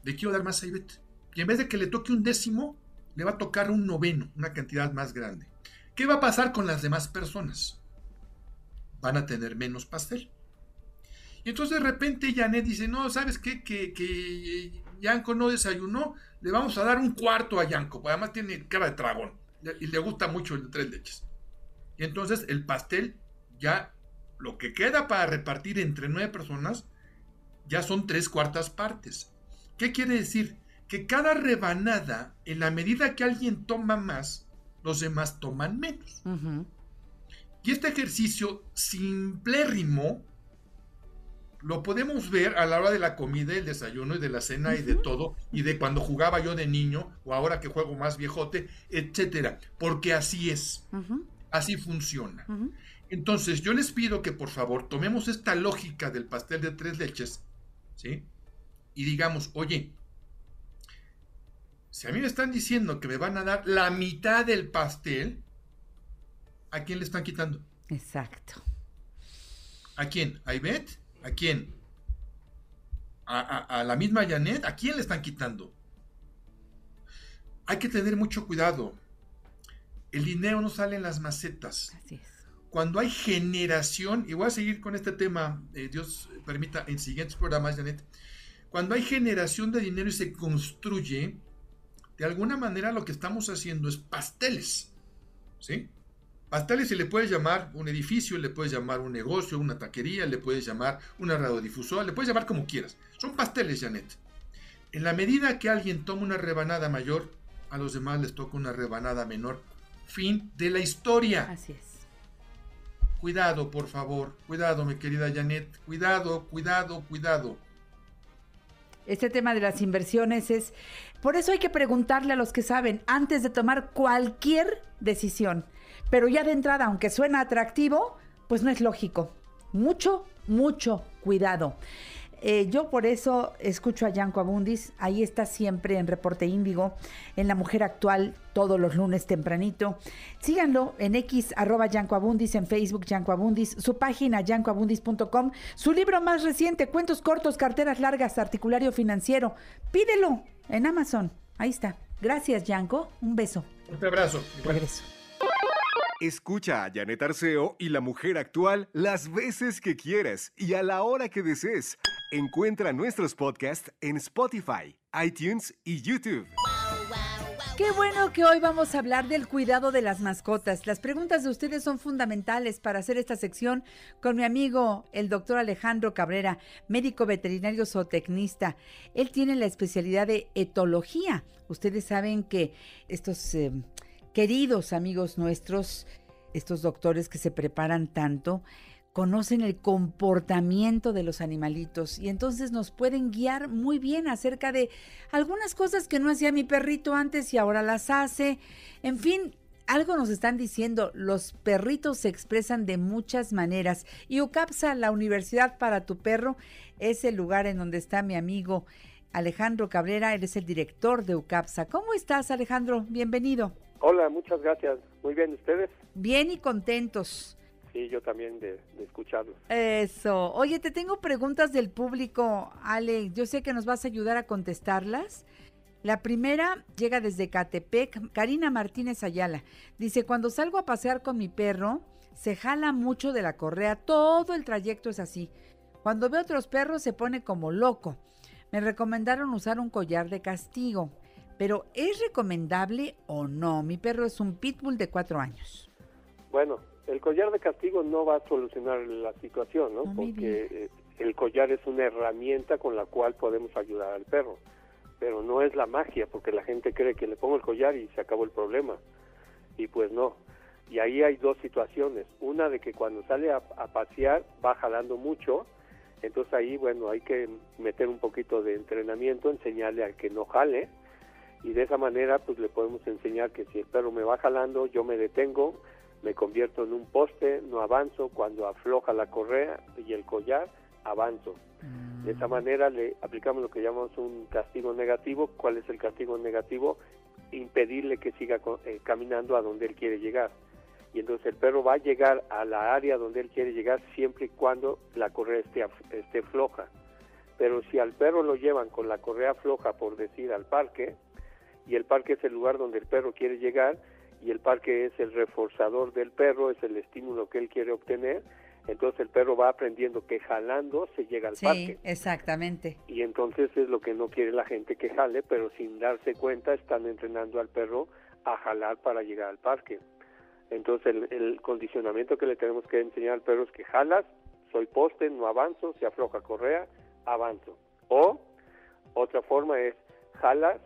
Le quiero dar más a Ivette. Y en vez de que le toque un décimo, le va a tocar un noveno, una cantidad más grande. ¿Qué va a pasar con las demás personas? Van a tener menos pastel. Y entonces de repente Janet dice, no, ¿sabes qué? Que, que Yanko no desayunó, le vamos a dar un cuarto a Yanko, además tiene cara de dragón y le gusta mucho el de tres leches. Y entonces el pastel ya, lo que queda para repartir entre nueve personas, ya son tres cuartas partes. ¿Qué quiere decir? Que cada rebanada, en la medida que alguien toma más, los demás toman menos. Y este ejercicio simplérrimo lo podemos ver a la hora de la comida, el desayuno y de la cena y de todo, y de cuando jugaba yo de niño o ahora que juego más viejote, etcétera, porque así es, así funciona. Entonces yo les pido que por favor tomemos esta lógica del pastel de tres leches ¿sí? Y digamos, oye, si a mí me están diciendo que me van a dar la mitad del pastel, ¿a quién le están quitando?
Exacto.
¿A quién? ¿A Ivette? ¿A quién? ¿A, a la misma Janet? ¿A quién le están quitando? Hay que tener mucho cuidado. El dinero no sale en las macetas.
Así es
cuando hay generación, y voy a seguir con este tema, eh, Dios permita, en siguientes programas, Janet, cuando hay generación de dinero y se construye, de alguna manera lo que estamos haciendo es pasteles, ¿sí? Pasteles se le puede llamar un edificio, le puedes llamar un negocio, una taquería, le puedes llamar una radiodifusora, le puedes llamar como quieras. Son pasteles, Janet. En la medida que alguien toma una rebanada mayor, a los demás les toca una rebanada menor. Fin de la historia.
Así es.
Cuidado, por favor. Cuidado, mi querida Janet. Cuidado, cuidado, cuidado.
Este tema de las inversiones es... Por eso hay que preguntarle a los que saben antes de tomar cualquier decisión. Pero ya de entrada, aunque suena atractivo, pues no es lógico. Mucho, mucho cuidado. Eh, yo por eso escucho a Yanko Abundis, ahí está siempre en Reporte Índigo, en La Mujer Actual, todos los lunes tempranito. Síganlo en X, arroba Yanko Abundis, en Facebook Yanko Abundis, su página yancoabundis.com, su libro más reciente, Cuentos cortos, carteras largas, articulario financiero. Pídelo en Amazon, ahí está. Gracias, Yanko. Un beso.
Un abrazo.
Regreso.
Escucha a Janet Arceo y la mujer actual las veces que quieras y a la hora que desees. Encuentra nuestros podcasts en Spotify, iTunes y YouTube.
Qué bueno que hoy vamos a hablar del cuidado de las mascotas. Las preguntas de ustedes son fundamentales para hacer esta sección con mi amigo, el doctor Alejandro Cabrera, médico veterinario zootecnista. Él tiene la especialidad de etología. Ustedes saben que estos... Eh, Queridos amigos nuestros, estos doctores que se preparan tanto, conocen el comportamiento de los animalitos y entonces nos pueden guiar muy bien acerca de algunas cosas que no hacía mi perrito antes y ahora las hace. En fin, algo nos están diciendo, los perritos se expresan de muchas maneras y UCAPSA, la Universidad para tu Perro, es el lugar en donde está mi amigo Alejandro Cabrera, él es el director de UCAPSA. ¿Cómo estás Alejandro? Bienvenido.
Hola, muchas gracias. Muy bien, ¿ustedes?
Bien y contentos.
Sí, yo también de, escucharlos.
Eso. Oye, te tengo preguntas del público, Ale. Yo sé que nos vas a ayudar a contestarlas. La primera llega desde Catepec, Karina Martínez Ayala. Dice, cuando salgo a pasear con mi perro, se jala mucho de la correa, todo el trayecto es así. Cuando ve otros perros se pone como loco. Me recomendaron usar un collar de castigo. Pero ¿es recomendable o no? Mi perro es un pitbull de cuatro años.
Bueno, el collar de castigo no va a solucionar la situación, ¿no? Porque eh, el collar es una herramienta con la cual podemos ayudar al perro. Pero no es la magia, porque la gente cree que le pongo el collar y se acabó el problema. Y pues no. Y ahí hay dos situaciones. Una de que cuando sale a, a pasear va jalando mucho, entonces ahí, bueno, hay que meter un poquito de entrenamiento, enseñarle a que no jale y de esa manera pues le podemos enseñar que si el perro me va jalando, yo me detengo, me convierto en un poste, no avanzo, cuando afloja la correa y el collar, avanzo. De esa mm. manera le aplicamos lo que llamamos un castigo negativo. ¿Cuál es el castigo negativo? Impedirle que siga eh, caminando a donde él quiere llegar. Y entonces el perro va a llegar a la área donde él quiere llegar siempre y cuando la correa esté, esté floja. Pero si al perro lo llevan con la correa floja, por decir, al parque, y el parque es el lugar donde el perro quiere llegar y el parque es el reforzador del perro, es el estímulo que él quiere obtener. Entonces el perro va aprendiendo que jalando se llega al parque.
Sí, exactamente.
Y entonces es lo que no quiere la gente que jale, pero sin darse cuenta están entrenando al perro a jalar para llegar al parque. Entonces el, el condicionamiento que le tenemos que enseñar al perro es que jalas, soy poste, no avanzo, se afloja correa, avanzo. O otra forma es jalas,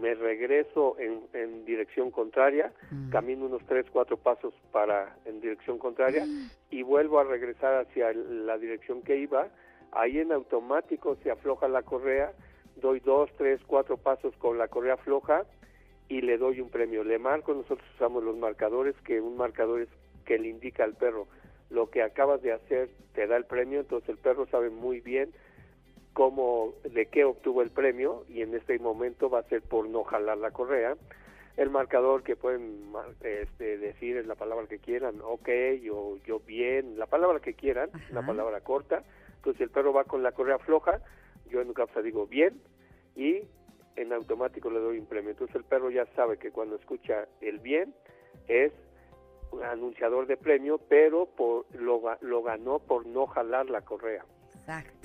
me regreso en, en dirección contraria, mm. camino unos tres, cuatro pasos para en dirección contraria mm. *gasps* y vuelvo a regresar hacia la dirección que iba. Ahí en automático se afloja la correa, doy dos, tres, cuatro pasos con la correa floja y le doy un premio. Le marco, nosotros usamos los marcadores, que un marcador es que le indica al perro lo que acabas de hacer, te da el premio, entonces el perro sabe muy bien cómo, de qué obtuvo el premio y en este momento va a ser por no jalar la correa. El marcador que pueden este, decir es la palabra que quieran, ok, o yo bien, la palabra que quieran, la palabra corta. Entonces el perro va con la correa floja, yo en un capsa digo bien y en automático le doy un premio. Entonces el perro ya sabe que cuando escucha el bien es un anunciador de premio, pero por, lo, lo ganó por no jalar la correa.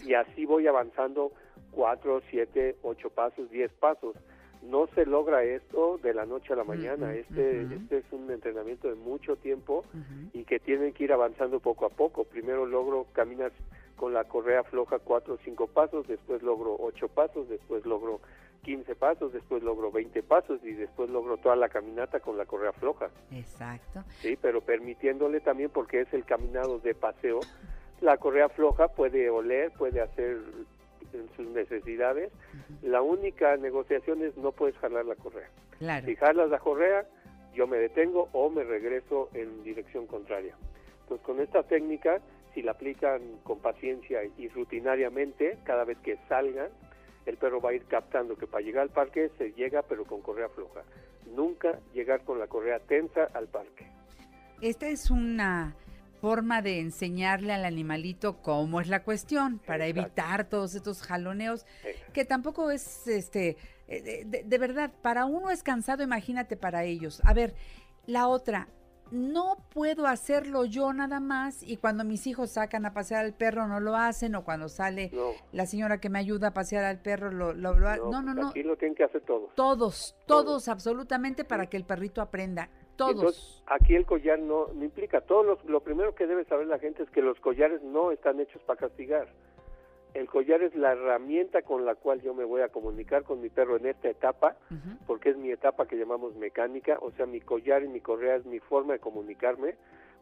Y así voy avanzando cuatro, siete, ocho pasos, diez pasos. No se logra esto de la noche a la mañana. este, este es un entrenamiento de mucho tiempo y que tienen que ir avanzando poco a poco. Primero logro caminar con la correa floja cuatro o cinco pasos, después logro ocho pasos, después logro quince pasos, después logro veinte pasos y después logro toda la caminata con la correa floja.
Exacto.
Sí, pero permitiéndole también porque es el caminado de paseo la correa floja puede oler, puede hacer sus necesidades. La única negociación es no puedes jalar la correa. Si jalas la correa, yo me detengo o me regreso en dirección contraria. Entonces, con esta técnica, si la aplican con paciencia y rutinariamente, cada vez que salgan, el perro va a ir captando que para llegar al parque se llega pero con correa floja. Nunca llegar con la correa tensa al parque.
Esta es una forma de enseñarle al animalito cómo es la cuestión para evitar todos estos jaloneos que tampoco es este eh, de, verdad para uno es cansado imagínate para ellos a ver la otra no puedo hacerlo yo nada más y cuando mis hijos sacan a pasear al perro no lo hacen o cuando sale la señora que me ayuda a pasear al perro lo, lo, no, no, no, no.
Aquí lo tienen que hacer todos.
Todos, todos, absolutamente para que el perrito aprenda. Todos.
aquí el collar no, no implica, todos lo primero que debe saber la gente es que los collares no están hechos para castigar. El collar es la herramienta con la cual yo me voy a comunicar con mi perro en esta etapa, porque es mi etapa que llamamos mecánica, o sea, mi collar y mi correa es mi forma de comunicarme,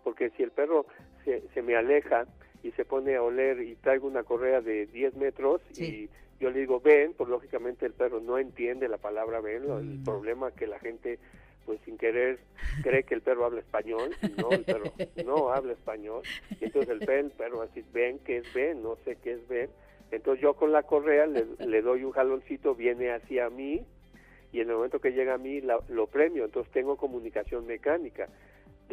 porque si el perro se, se me aleja y se pone a oler y traigo una correa de 10 metros y yo le digo ven, pues lógicamente el perro no entiende la palabra ven, el mm. problema que la gente pues sin querer cree que el perro habla español no, el perro no habla español. Y entonces el, ven, perro así, ven, ¿qué es ven? No sé qué es ven. Entonces yo con la correa le, doy un jaloncito, viene hacia mí y en el momento que llega a mí lo premio. Entonces tengo comunicación mecánica.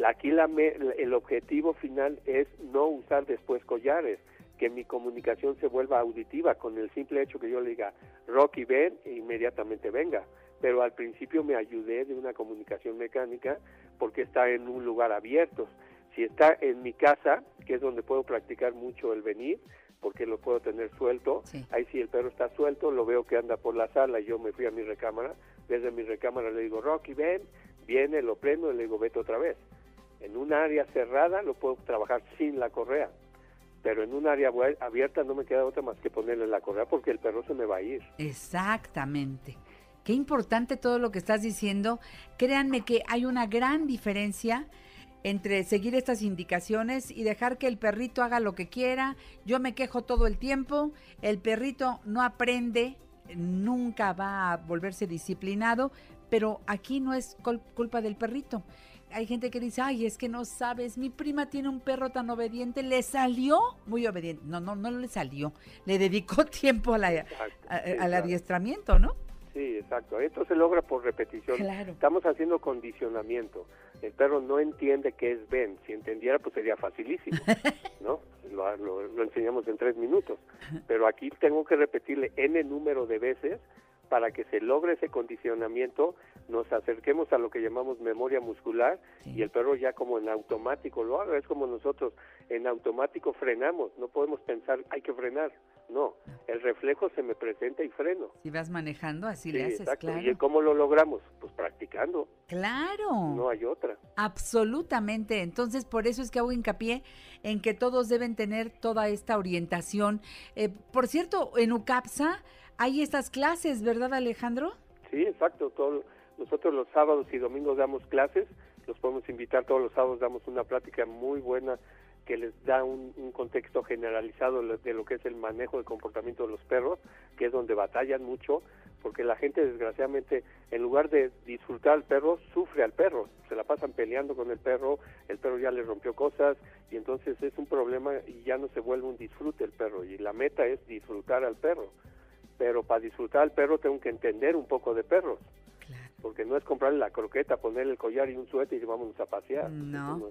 Aquí la el objetivo final es no usar después collares, que mi comunicación se vuelva auditiva con el simple hecho que yo le diga, Rocky, ven, e inmediatamente venga pero al principio me ayudé de una comunicación mecánica porque está en un lugar abierto. Si está en mi casa, que es donde puedo practicar mucho el venir, porque lo puedo tener suelto, ahí si el perro está suelto, lo veo que anda por la sala y yo me fui a mi recámara, desde mi recámara le digo, Rocky, ven, viene, lo prendo y le digo, vete otra vez. En un área cerrada lo puedo trabajar sin la correa, pero en un área abierta no me queda otra más que ponerle la correa porque el perro se me va a ir.
Exactamente. Qué importante todo lo que estás diciendo. Créanme que hay una gran diferencia entre seguir estas indicaciones y dejar que el perrito haga lo que quiera. Yo me quejo todo el tiempo, el perrito no aprende, nunca va a volverse disciplinado, pero aquí no es culpa del perrito. Hay gente que dice, ay, es que no sabes, mi prima tiene un perro tan obediente, le salió muy obediente. No, no, no le salió, le dedicó *laughs* tiempo al adiestramiento, ¿no?
Sí, exacto. Esto se logra por repetición. Estamos haciendo condicionamiento. El perro no entiende qué es ven. Si entendiera, pues sería facilísimo, *laughs* ¿no? Lo, lo, enseñamos en tres minutos. Pero aquí tengo que repetirle n número de veces para que se logre ese condicionamiento, nos acerquemos a lo que llamamos memoria muscular y el perro ya como en automático lo haga. Es como nosotros en automático frenamos, no podemos pensar hay que frenar. No, el reflejo se me presenta y freno.
Si vas manejando, así le haces, claro.
¿Y cómo lo logramos? Pues practicando.
Claro.
No hay otra.
Absolutamente. Entonces, por eso es que hago hincapié en que todos deben tener toda esta orientación. Eh, por cierto, en UCAPSA hay estas clases, ¿verdad, Alejandro?
Sí, exacto. Todo, nosotros los sábados y domingos damos clases. Los podemos invitar todos los sábados, damos una plática muy buena que les da un, contexto generalizado de lo que es el manejo del comportamiento de los perros, que es donde batallan mucho, porque la gente desgraciadamente, en lugar de disfrutar al perro, sufre al perro, se la pasan peleando con el perro, el perro ya le rompió cosas, y entonces es un problema y ya no se vuelve un disfrute el perro, y la meta es disfrutar al perro, pero para disfrutar al perro tengo que entender un poco de perros porque no es comprarle la croqueta, ponerle el collar y un suéter y vámonos a pasear.
No.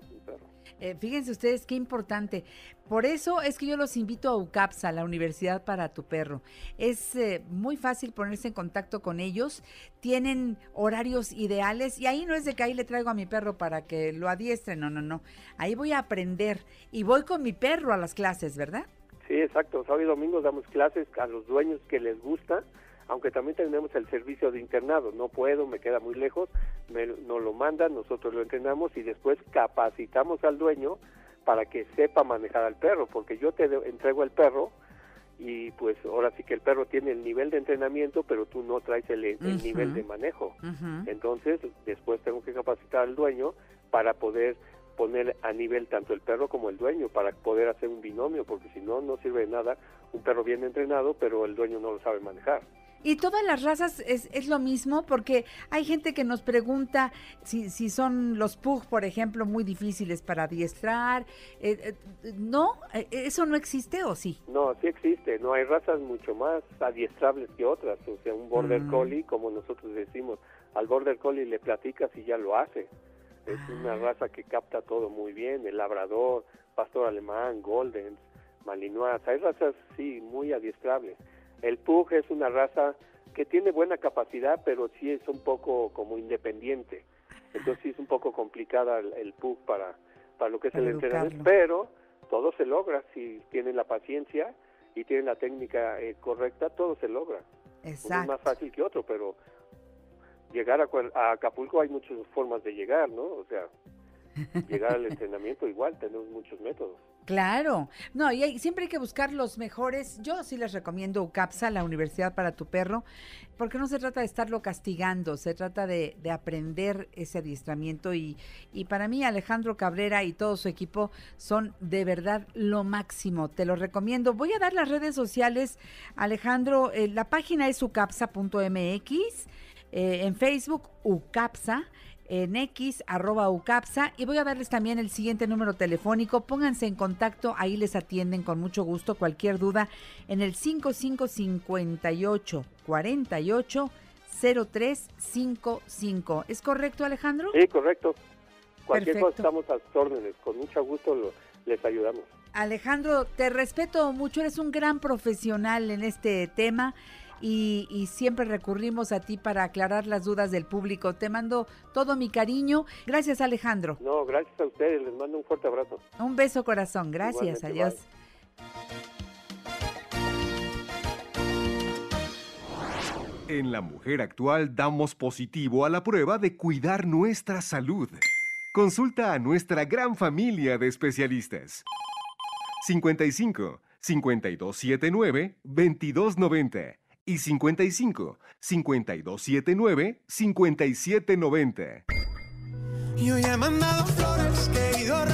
Eh, fíjense ustedes qué importante. Por eso es que yo los invito a UCAPSA, la Universidad para tu Perro. Es eh, muy fácil ponerse en contacto con ellos. Tienen horarios ideales y ahí no es de que ahí le traigo a mi perro para que lo adiestre. No, no, no. Ahí voy a aprender y voy con mi perro a las clases, ¿verdad?
Sí, exacto. Sábado y domingo damos clases a los dueños que les gusta aunque también tenemos el servicio de internado, no puedo, me queda muy lejos, me, nos lo mandan, nosotros lo entrenamos y después capacitamos al dueño para que sepa manejar al perro, porque yo te entrego el perro y pues ahora sí que el perro tiene el nivel de entrenamiento, pero tú no traes el, nivel de manejo. Entonces, después tengo que capacitar al dueño para poder poner a nivel tanto el perro como el dueño para poder hacer un binomio, porque si no, no sirve de nada un perro bien entrenado, pero el dueño no lo sabe manejar.
¿Y todas las razas es, lo mismo? Porque hay gente que nos pregunta si, si son los pug, por ejemplo, muy difíciles para adiestrar. Eh, eh, ¿No? Eh, ¿Eso no existe o sí?
No, sí existe. No hay razas mucho más adiestrables que otras. O sea, un border mm. collie, como nosotros decimos, al border collie le platicas y ya lo hace. Es una raza que capta todo muy bien. El labrador, pastor alemán, golden, malinois. Hay razas, sí, muy adiestrables. El Pug es una raza que tiene buena capacidad, pero sí es un poco como independiente. Entonces sí es un poco complicada el, Pug para, para lo que es el entrenamiento, pero todo se logra si tienen la paciencia y tienen la técnica eh, correcta, todo se logra. Exacto. es más fácil que otro, pero llegar a, a, Acapulco hay muchas formas de llegar, ¿no? O sea, llegar al *laughs* entrenamiento igual, tenemos muchos métodos.
Claro, no, y siempre hay que buscar los mejores. Yo sí les recomiendo UCAPSA, la Universidad para tu Perro, porque no se trata de estarlo castigando, se trata de, aprender ese adiestramiento. Y, y, para mí, Alejandro Cabrera y todo su equipo son de verdad lo máximo. Te lo recomiendo. Voy a dar las redes sociales, Alejandro. Eh, la página es ucapsa.mx, eh, en Facebook, UCAPSA en X, arroba UCAPSA. Y voy a darles también el siguiente número telefónico. Pónganse en contacto, ahí les atienden con mucho gusto. Cualquier duda en el 5558 48 0355. ¿Es correcto, Alejandro?
Sí, correcto. Cualquier cosa estamos a sus órdenes. Con mucho gusto les ayudamos.
Alejandro, te respeto mucho, eres un gran profesional en este tema y, siempre recurrimos a ti para aclarar las dudas del público. Te mando todo mi cariño. Gracias, Alejandro.
No, gracias a ustedes. Les mando un fuerte abrazo.
Un beso, corazón. Gracias. Adiós.
En la mujer actual damos positivo a la prueba de cuidar nuestra salud. Consulta a nuestra gran familia de especialistas. 55 5279 2290 y 55 5279 5790.
Yo ya he mandado flores que he ido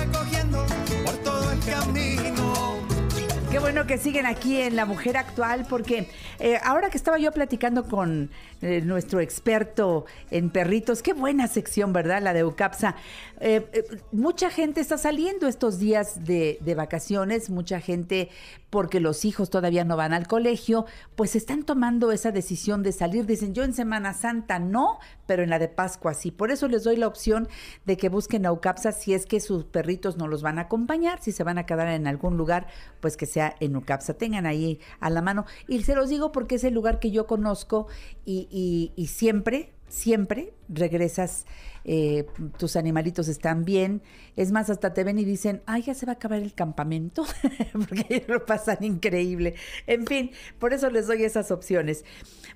bueno que siguen aquí en La Mujer Actual, porque eh, ahora que estaba yo platicando con eh, nuestro experto en perritos, qué buena sección, ¿verdad? La de UCAPSA. Eh, mucha gente está saliendo estos días de, de, vacaciones, mucha gente porque los hijos todavía no van al colegio, pues están tomando esa decisión de salir. Dicen, yo en Semana Santa no, pero en la de Pascua sí. Por eso les doy la opción de que busquen a UCAPSA si es que sus perritos no los van a acompañar, si se van a quedar en algún lugar, pues que sea en UCAPSA. Tengan ahí a la mano. Y se los digo porque es el lugar que yo conozco y, y siempre, siempre regresas eh, tus animalitos están bien. Es más, hasta te ven y dicen, ay, ya se va a acabar el campamento, *laughs* porque lo pasan increíble. En fin, por eso les doy esas opciones.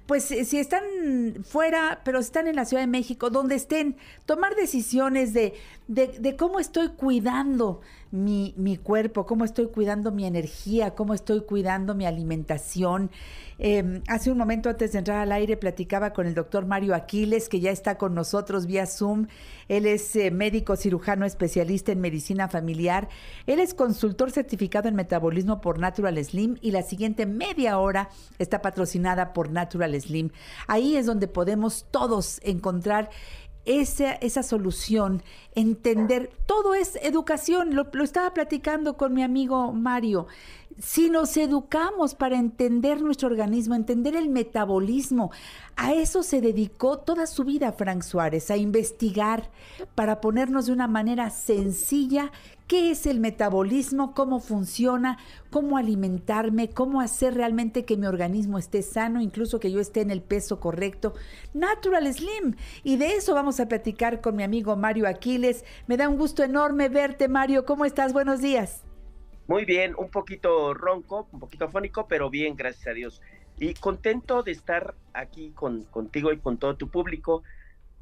Pues eh, si están fuera, pero están en la Ciudad de México, donde estén, tomar decisiones de, de, cómo estoy cuidando mi, mi, cuerpo, cómo estoy cuidando mi energía, cómo estoy cuidando mi alimentación. Em, hace un momento antes de entrar al aire platicaba con el doctor Mario Aquiles, que ya está con nosotros vía Zoom. Él es eh, médico cirujano especialista en medicina familiar. Él es consultor certificado en metabolismo por Natural Slim y la siguiente media hora está patrocinada por Natural Slim. Ahí es donde podemos todos encontrar esa, esa solución, entender, todo es educación, lo, lo estaba platicando con mi amigo Mario si nos educamos para entender nuestro organismo, entender el metabolismo, a eso se dedicó toda su vida Frank Suárez, a investigar para ponernos de una manera sencilla qué es el metabolismo, cómo funciona, cómo alimentarme, cómo hacer realmente que mi organismo esté sano, incluso que yo esté en el peso correcto. Natural Slim. Y de eso vamos a platicar con mi amigo Mario Aquiles. Me da un gusto enorme verte, Mario. ¿Cómo estás? Buenos días.
Muy bien, un poquito ronco, un poquito afónico, pero bien, gracias a Dios. Y contento de estar aquí con, contigo y con todo tu público.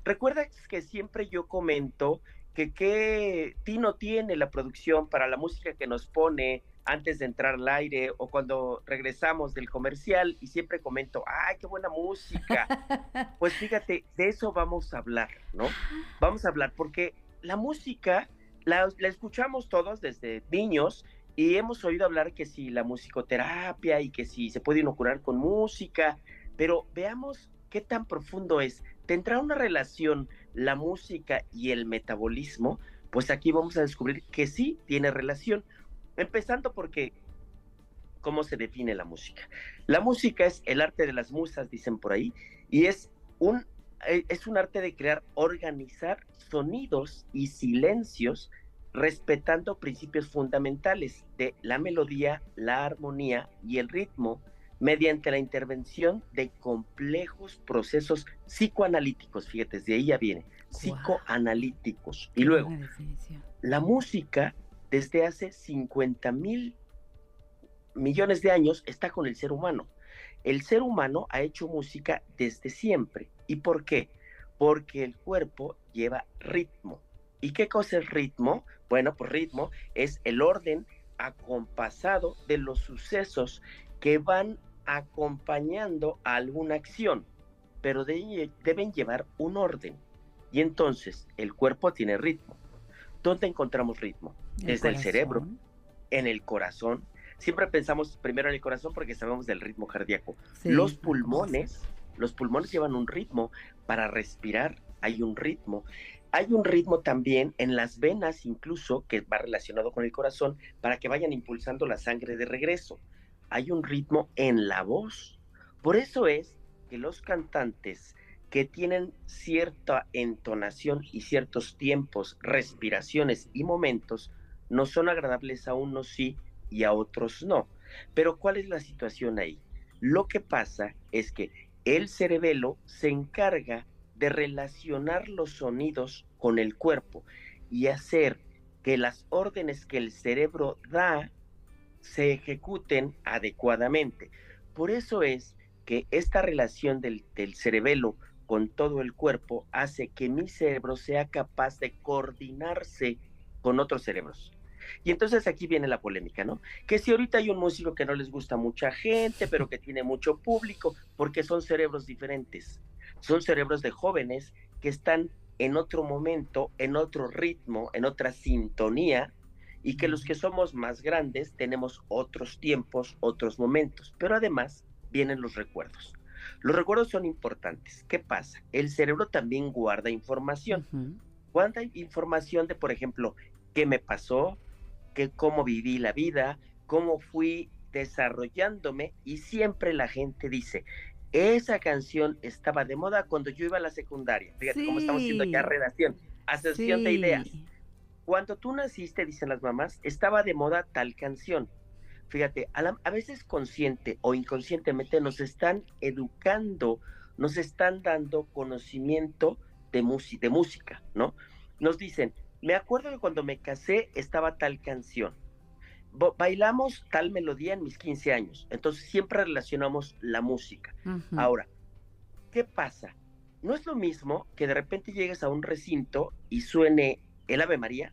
Recuerda que siempre yo comento que qué tino tiene la producción para la música que nos pone antes de entrar al aire o cuando regresamos del comercial y siempre comento, ¡ay, qué buena música! *laughs* pues fíjate, de eso vamos a hablar, ¿no? Vamos a hablar porque la música la, la escuchamos todos desde niños y hemos oído hablar que si la musicoterapia y que si se puede inocular con música, Pero veamos qué tan profundo es. ¿Tendrá una relación la música y el metabolismo? Pues aquí vamos a descubrir que sí tiene relación. Empezando porque, ¿cómo se define la música? La música es el arte de las musas, dicen por ahí, y es un, eh, es un arte de crear, organizar sonidos y silencios respetando principios fundamentales de la melodía, la armonía y el ritmo mediante la intervención de complejos procesos psicoanalíticos, fíjate, de ahí ya viene, psicoanalíticos. Y luego, la música desde hace 50 mil millones de años está con el ser humano. El ser humano ha hecho música desde siempre. ¿Y por qué? Porque el cuerpo lleva ritmo. ¿Y qué cosa es ritmo? Bueno, pues ritmo es el orden acompasado de los sucesos que van acompañando a alguna acción, pero deben llevar un orden. Y entonces el cuerpo tiene ritmo. ¿Dónde encontramos ritmo? Desde el, cerebro, en el corazón. Siempre pensamos primero en el corazón porque sabemos del ritmo cardíaco. los pulmones, los pulmones llevan un ritmo para respirar, hay un ritmo. Hay un ritmo también en las venas, incluso, que va relacionado con el corazón, para que vayan impulsando la sangre de regreso. Hay un ritmo en la voz. Por eso es que los cantantes que tienen cierta entonación y ciertos tiempos, respiraciones y momentos, no son agradables a unos sí y a otros no. Pero ¿cuál es la situación ahí? Lo que pasa es que el cerebelo se encarga de relacionar los sonidos con el cuerpo y hacer que las órdenes que el cerebro da se ejecuten adecuadamente. Por eso es que esta relación del, cerebelo con todo el cuerpo hace que mi cerebro sea capaz de coordinarse con otros cerebros. Y entonces aquí viene la polémica, ¿no? Que si ahorita hay un músico que no les gusta mucha gente, pero que tiene mucho público, porque son cerebros diferentes son cerebros de jóvenes que están en otro momento, en otro ritmo, en otra sintonía, y que los que somos más grandes tenemos otros tiempos, otros momentos, pero además vienen los recuerdos. Los recuerdos son importantes. ¿Qué pasa? El cerebro también guarda información. Guarda información de, por ejemplo, qué me pasó, que cómo viví la vida, cómo fui desarrollándome y siempre la gente dice, esa canción estaba de moda cuando yo iba a la secundaria. Fíjate cómo estamos haciendo ya relación, asociación de ideas. Cuando tú naciste, dicen las mamás, estaba de moda tal canción. Fíjate, a, veces consciente o inconscientemente nos están educando, nos están dando conocimiento de, de música, ¿no? Nos dicen, me acuerdo que cuando me casé estaba tal canción bailamos tal melodía en mis 15 años, entonces siempre relacionamos la música. Ahora, ¿qué pasa? No es lo mismo que de repente llegues a un recinto y suene el Ave María,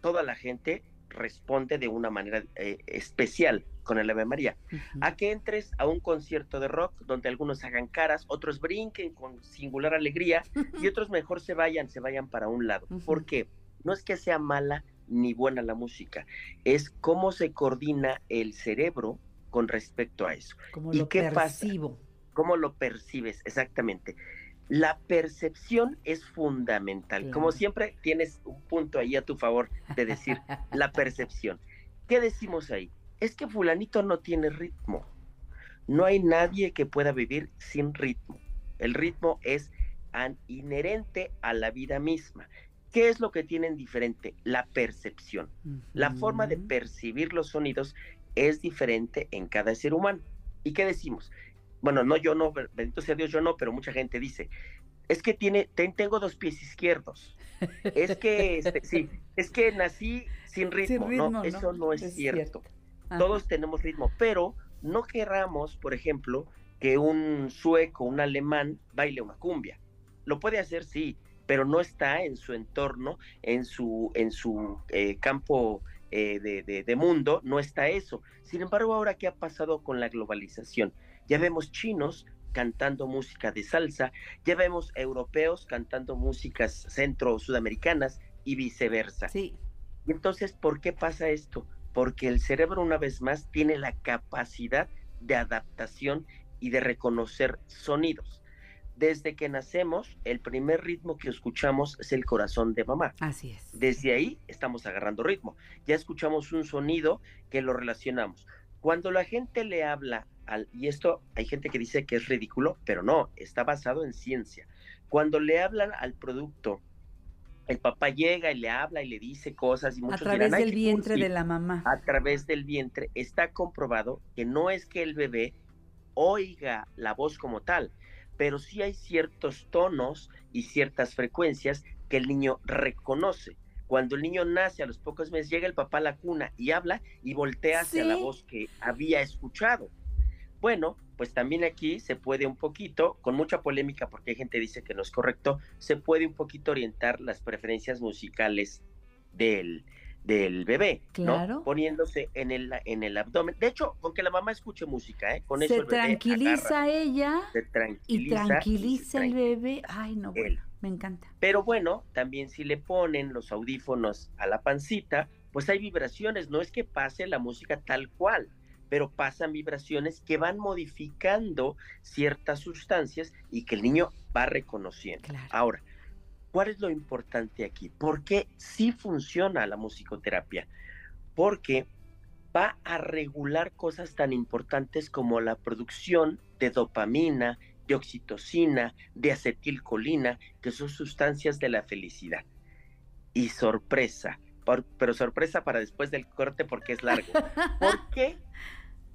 toda la gente responde de una manera eh, especial con el Ave María. A que entres a un concierto de rock donde algunos hagan caras, otros brinquen con singular alegría y *laughs* otros mejor se vayan, se vayan para un lado. ¿Por qué? No es que sea mala ni buena la música, es cómo se coordina el cerebro con respecto a eso.
¿Y lo qué percibo.
¿Cómo lo percibes? Exactamente. La percepción es fundamental. Como siempre, tienes un punto ahí a tu favor de decir *laughs* la percepción. ¿Qué decimos ahí? Es que fulanito no tiene ritmo. No hay nadie que pueda vivir sin ritmo. El ritmo es inherente a la vida misma. ¿Qué es lo que tienen diferente? La percepción. La forma de percibir los sonidos es diferente en cada ser humano. ¿Y qué decimos? Bueno, no, yo no, bendito sea Dios, yo no, pero mucha gente dice, es que tiene, tengo dos pies izquierdos. Es que, este, sí, es que nací sin ritmo. no, eso no es, cierto. Todos tenemos ritmo, pero no querramos, por ejemplo, que un sueco, un alemán baile una cumbia. Lo puede hacer, sí, pero no está en su entorno, en su, en su eh, campo eh, de, mundo, no está eso. Sin embargo, ahora, ¿qué ha pasado con la globalización? Ya vemos chinos cantando música de salsa, ya vemos europeos cantando músicas centro-sudamericanas y viceversa.
Sí.
Y entonces, ¿por qué pasa esto? Porque el cerebro, una vez más, tiene la capacidad de adaptación y de reconocer sonidos. Desde que nacemos, el primer ritmo que escuchamos es el corazón de mamá.
Así es.
Desde ahí estamos agarrando ritmo. Ya escuchamos un sonido que lo relacionamos. Cuando la gente le habla al, y esto hay gente que dice que es ridículo, pero no, está basado en ciencia. Cuando le hablan al producto, el papá llega y le habla y le dice cosas y muchos
a través del vientre de la mamá.
A través del vientre está comprobado que no es que el bebé oiga la voz como tal, pero sí hay ciertos tonos y ciertas frecuencias que el niño reconoce. Cuando el niño nace a los pocos meses, llega el papá a la cuna y habla y voltea hacia la voz que había escuchado. Bueno, pues también aquí se puede un poquito, con mucha polémica porque hay gente que dice que no es correcto, se puede un poquito orientar las preferencias musicales del, del bebé, claro. ¿no? Poniéndose en el, en el abdomen. De hecho, con que la mamá escuche música, ¿eh? Con
eso se tranquiliza ella y tranquiliza el bebé. Ay, no, bueno, me encanta.
Pero bueno, también si le ponen los audífonos a la pancita, pues hay vibraciones, no es que pase la música tal cual, pero pasan vibraciones que van modificando ciertas sustancias y que el niño va reconociendo. Ahora, ¿Cuál es lo importante aquí? ¿Por qué sí funciona la musicoterapia? Porque va a regular cosas tan importantes como la producción de dopamina, de oxitocina, de acetilcolina, que son sustancias de la felicidad. Y sorpresa, pero sorpresa para después del corte porque es largo. ¿Por *laughs* qué?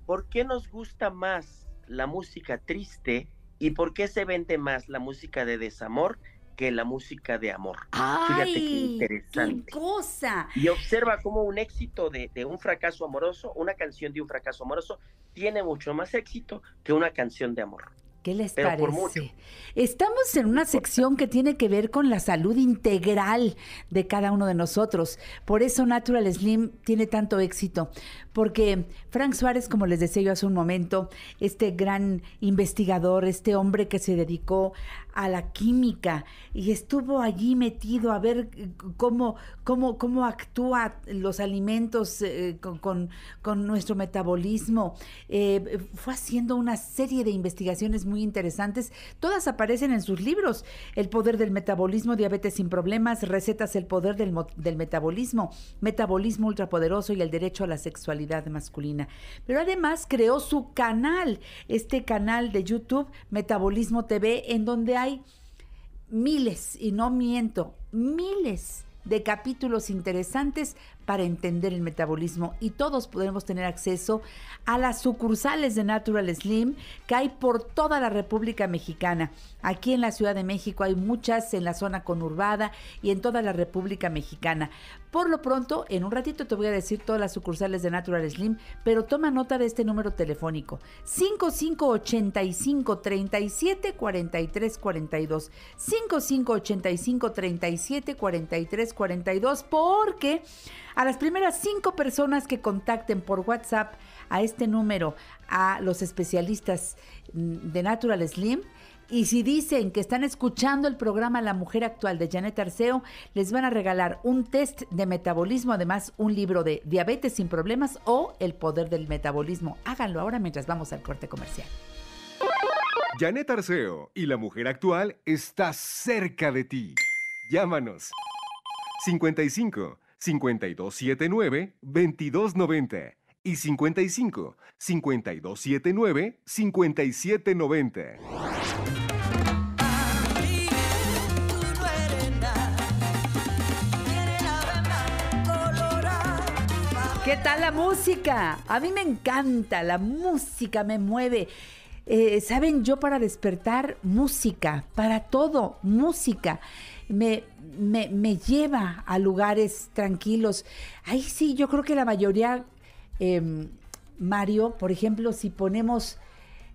¿Por qué nos gusta más la música triste y por qué se vende más la música de desamor que la música de amor.
Fíjate qué interesante. Qué cosa!
Y observa cómo un éxito de, de, un fracaso amoroso, una canción de un fracaso amoroso, tiene mucho más éxito que una canción de amor.
¿Qué les parece? Estamos en una sección que tiene que ver con la salud integral de cada uno de nosotros. Por eso Natural Slim tiene tanto éxito. Porque Frank Suárez, como les decía yo hace un momento, este gran investigador, este hombre que se dedicó a la química y estuvo allí metido a ver eh, cómo, cómo, cómo actúa los alimentos eh, con, con, nuestro metabolismo. Eh, fue haciendo una serie de investigaciones muy interesantes. Todas aparecen en sus libros. El poder del metabolismo, diabetes sin problemas, recetas el poder del, del metabolismo, metabolismo ultrapoderoso y el derecho a la sexualidad masculina. Pero además creó su canal, este canal de YouTube, Metabolismo TV, en donde hay miles, y no miento, miles de capítulos interesantes para entender el metabolismo y todos podemos tener acceso a las sucursales de Natural Slim que hay por toda la República Mexicana. Aquí en la Ciudad de México hay muchas en la zona conurbada y en toda la República Mexicana. Por lo pronto, en un ratito te voy a decir todas las sucursales de Natural Slim, pero toma nota de este número telefónico: 5585 37 43 42. 5585 37 43 42, porque a las primeras cinco personas que contacten por WhatsApp a este número a los especialistas mm, de Natural Slim, y si dicen que están escuchando el programa La Mujer Actual de Janet Arceo, les van a regalar un test de metabolismo, además un libro de Diabetes sin problemas o El poder del metabolismo. Háganlo ahora mientras vamos al corte comercial.
Janet Arceo y La Mujer Actual está cerca de ti. Llámanos. 55 5279 2290 y 55 5279 5790.
¿Qué tal la música? A mí me encanta, la música me mueve. Eh, Saben, yo para despertar, música, para todo, música. Me, me, lleva a lugares tranquilos. Ahí sí, yo creo que la mayoría, em, Mario, por ejemplo, si ponemos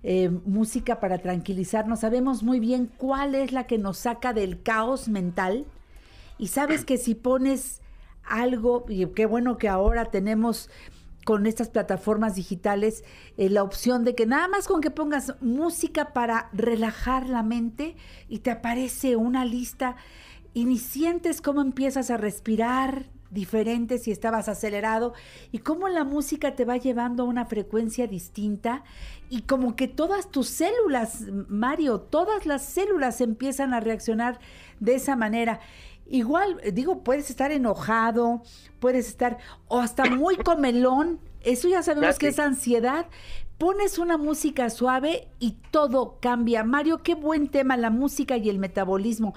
em, música para tranquilizarnos, sabemos muy bien cuál es la que nos saca del caos mental. Y sabes que si pones algo, y qué bueno que ahora tenemos con estas plataformas digitales eh, la opción de que nada más con que pongas música para relajar la mente y te aparece una lista y ni sientes cómo empiezas a respirar diferente si estabas acelerado y cómo la música te va llevando a una frecuencia distinta y como que todas tus células, Mario, todas las células empiezan a reaccionar de esa manera. Igual, digo, puedes estar enojado, puedes estar o hasta muy comelón, eso ya sabemos que es ansiedad, pones una música suave y todo cambia. Mario, qué buen tema la música y el metabolismo.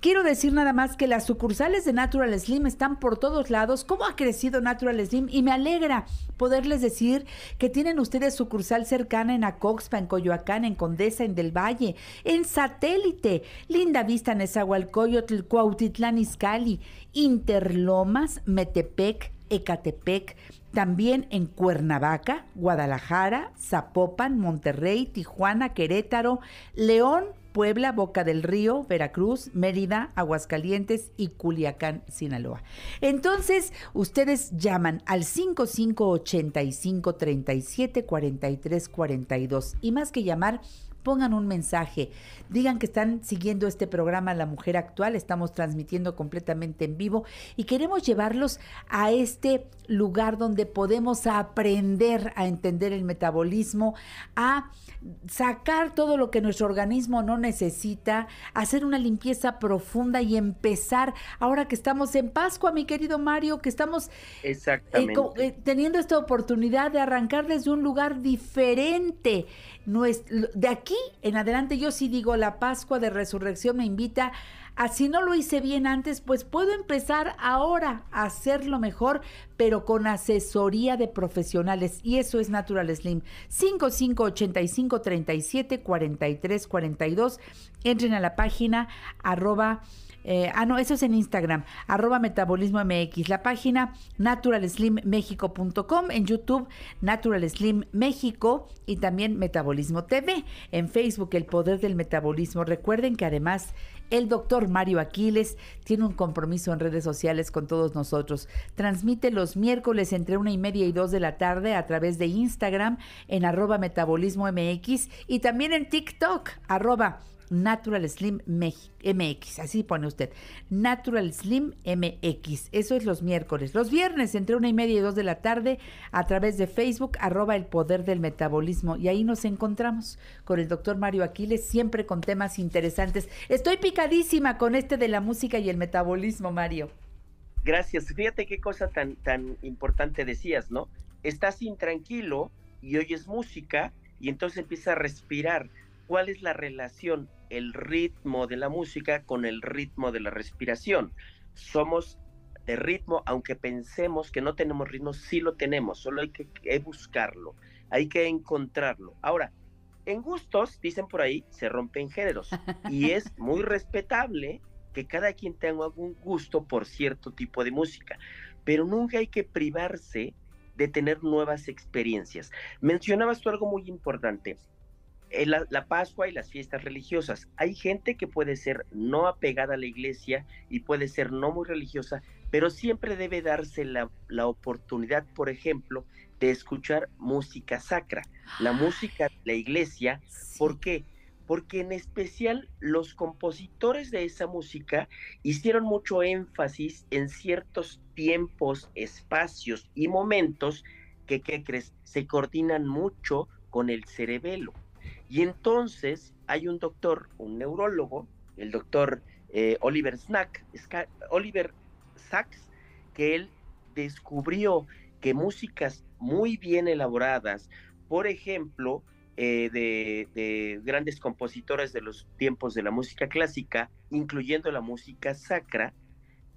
Quiero decir nada más que las sucursales de Natural Slim están por todos lados. ¿Cómo ha crecido Natural Slim? Y me alegra poderles decir que tienen ustedes sucursal cercana en Acoxpa, en Coyoacán, en Condesa, en Del Valle, en Satélite, Linda Vista, Nezahualcóyotl, Cuautitlán, Izcalli, Interlomas, Metepec, Ecatepec, también en Cuernavaca, Guadalajara, Zapopan, Monterrey, Tijuana, Querétaro, León, Puebla, Boca del Río, Veracruz, Mérida, Aguascalientes y Culiacán, Sinaloa. Entonces, ustedes llaman al 5585 37 43 42 y más que llamar, pongan un mensaje, digan que están siguiendo este programa La Mujer Actual, estamos transmitiendo completamente en vivo y queremos llevarlos a este lugar donde podemos aprender a entender el metabolismo, a sacar todo lo que nuestro organismo no necesita, hacer una limpieza profunda y empezar, ahora que estamos en Pascua, mi querido Mario, que estamos
eh, eh,
teniendo esta oportunidad de arrancar desde un lugar diferente. De aquí en adelante yo sí digo, la Pascua de Resurrección me invita a si no lo hice bien antes, pues puedo empezar ahora a hacerlo mejor, pero con asesoría de profesionales. Y eso es Natural Slim. 5585 37 43 42. Entren a la página arroba eh, ah, no, eso es en Instagram, arroba metabolismo MX, la página naturalslimmexico.com, en YouTube Natural Slim México y también Metabolismo TV, en Facebook El Poder del Metabolismo. Recuerden que además el doctor Mario Aquiles tiene un compromiso en redes sociales con todos nosotros. Transmite los miércoles entre una y media y dos de la tarde a través de Instagram en arroba metabolismo MX y también en TikTok, arroba Natural Slim MX, así pone usted. Natural Slim MX, eso es los miércoles. Los viernes entre una y media y dos de la tarde a través de Facebook, arroba el poder del metabolismo. Y ahí nos encontramos con el doctor Mario Aquiles, siempre con temas interesantes. Estoy picadísima con este de la música y el metabolismo, Mario.
Gracias. Fíjate qué cosa tan, tan importante decías, ¿no? Estás intranquilo y oyes música y entonces empieza a respirar. ¿Cuál es la relación el ritmo de la música con el ritmo de la respiración. Somos de ritmo, aunque pensemos que no tenemos ritmo, sí lo tenemos, solo hay que, buscarlo, hay que encontrarlo. Ahora, en gustos, dicen por ahí, se rompen géneros y *laughs* es muy respetable que cada quien tenga algún gusto por cierto tipo de música, pero nunca hay que privarse de tener nuevas experiencias. Mencionabas tú algo muy importante, la, Pascua y las fiestas religiosas. Hay gente que puede ser no apegada a la iglesia y puede ser no muy religiosa, pero siempre debe darse la, oportunidad, por ejemplo, de escuchar música sacra, la música de la iglesia. ¿Por qué? Porque en especial los compositores de esa música hicieron mucho énfasis en ciertos tiempos, espacios y momentos que, ¿qué crees? Se coordinan mucho con el cerebelo. Y entonces hay un doctor, un neurólogo, el doctor eh, Oliver Snack, Oliver Sacks, que él descubrió que músicas muy bien elaboradas, por ejemplo, eh, de, de, grandes compositores de los tiempos de la música clásica, incluyendo la música sacra,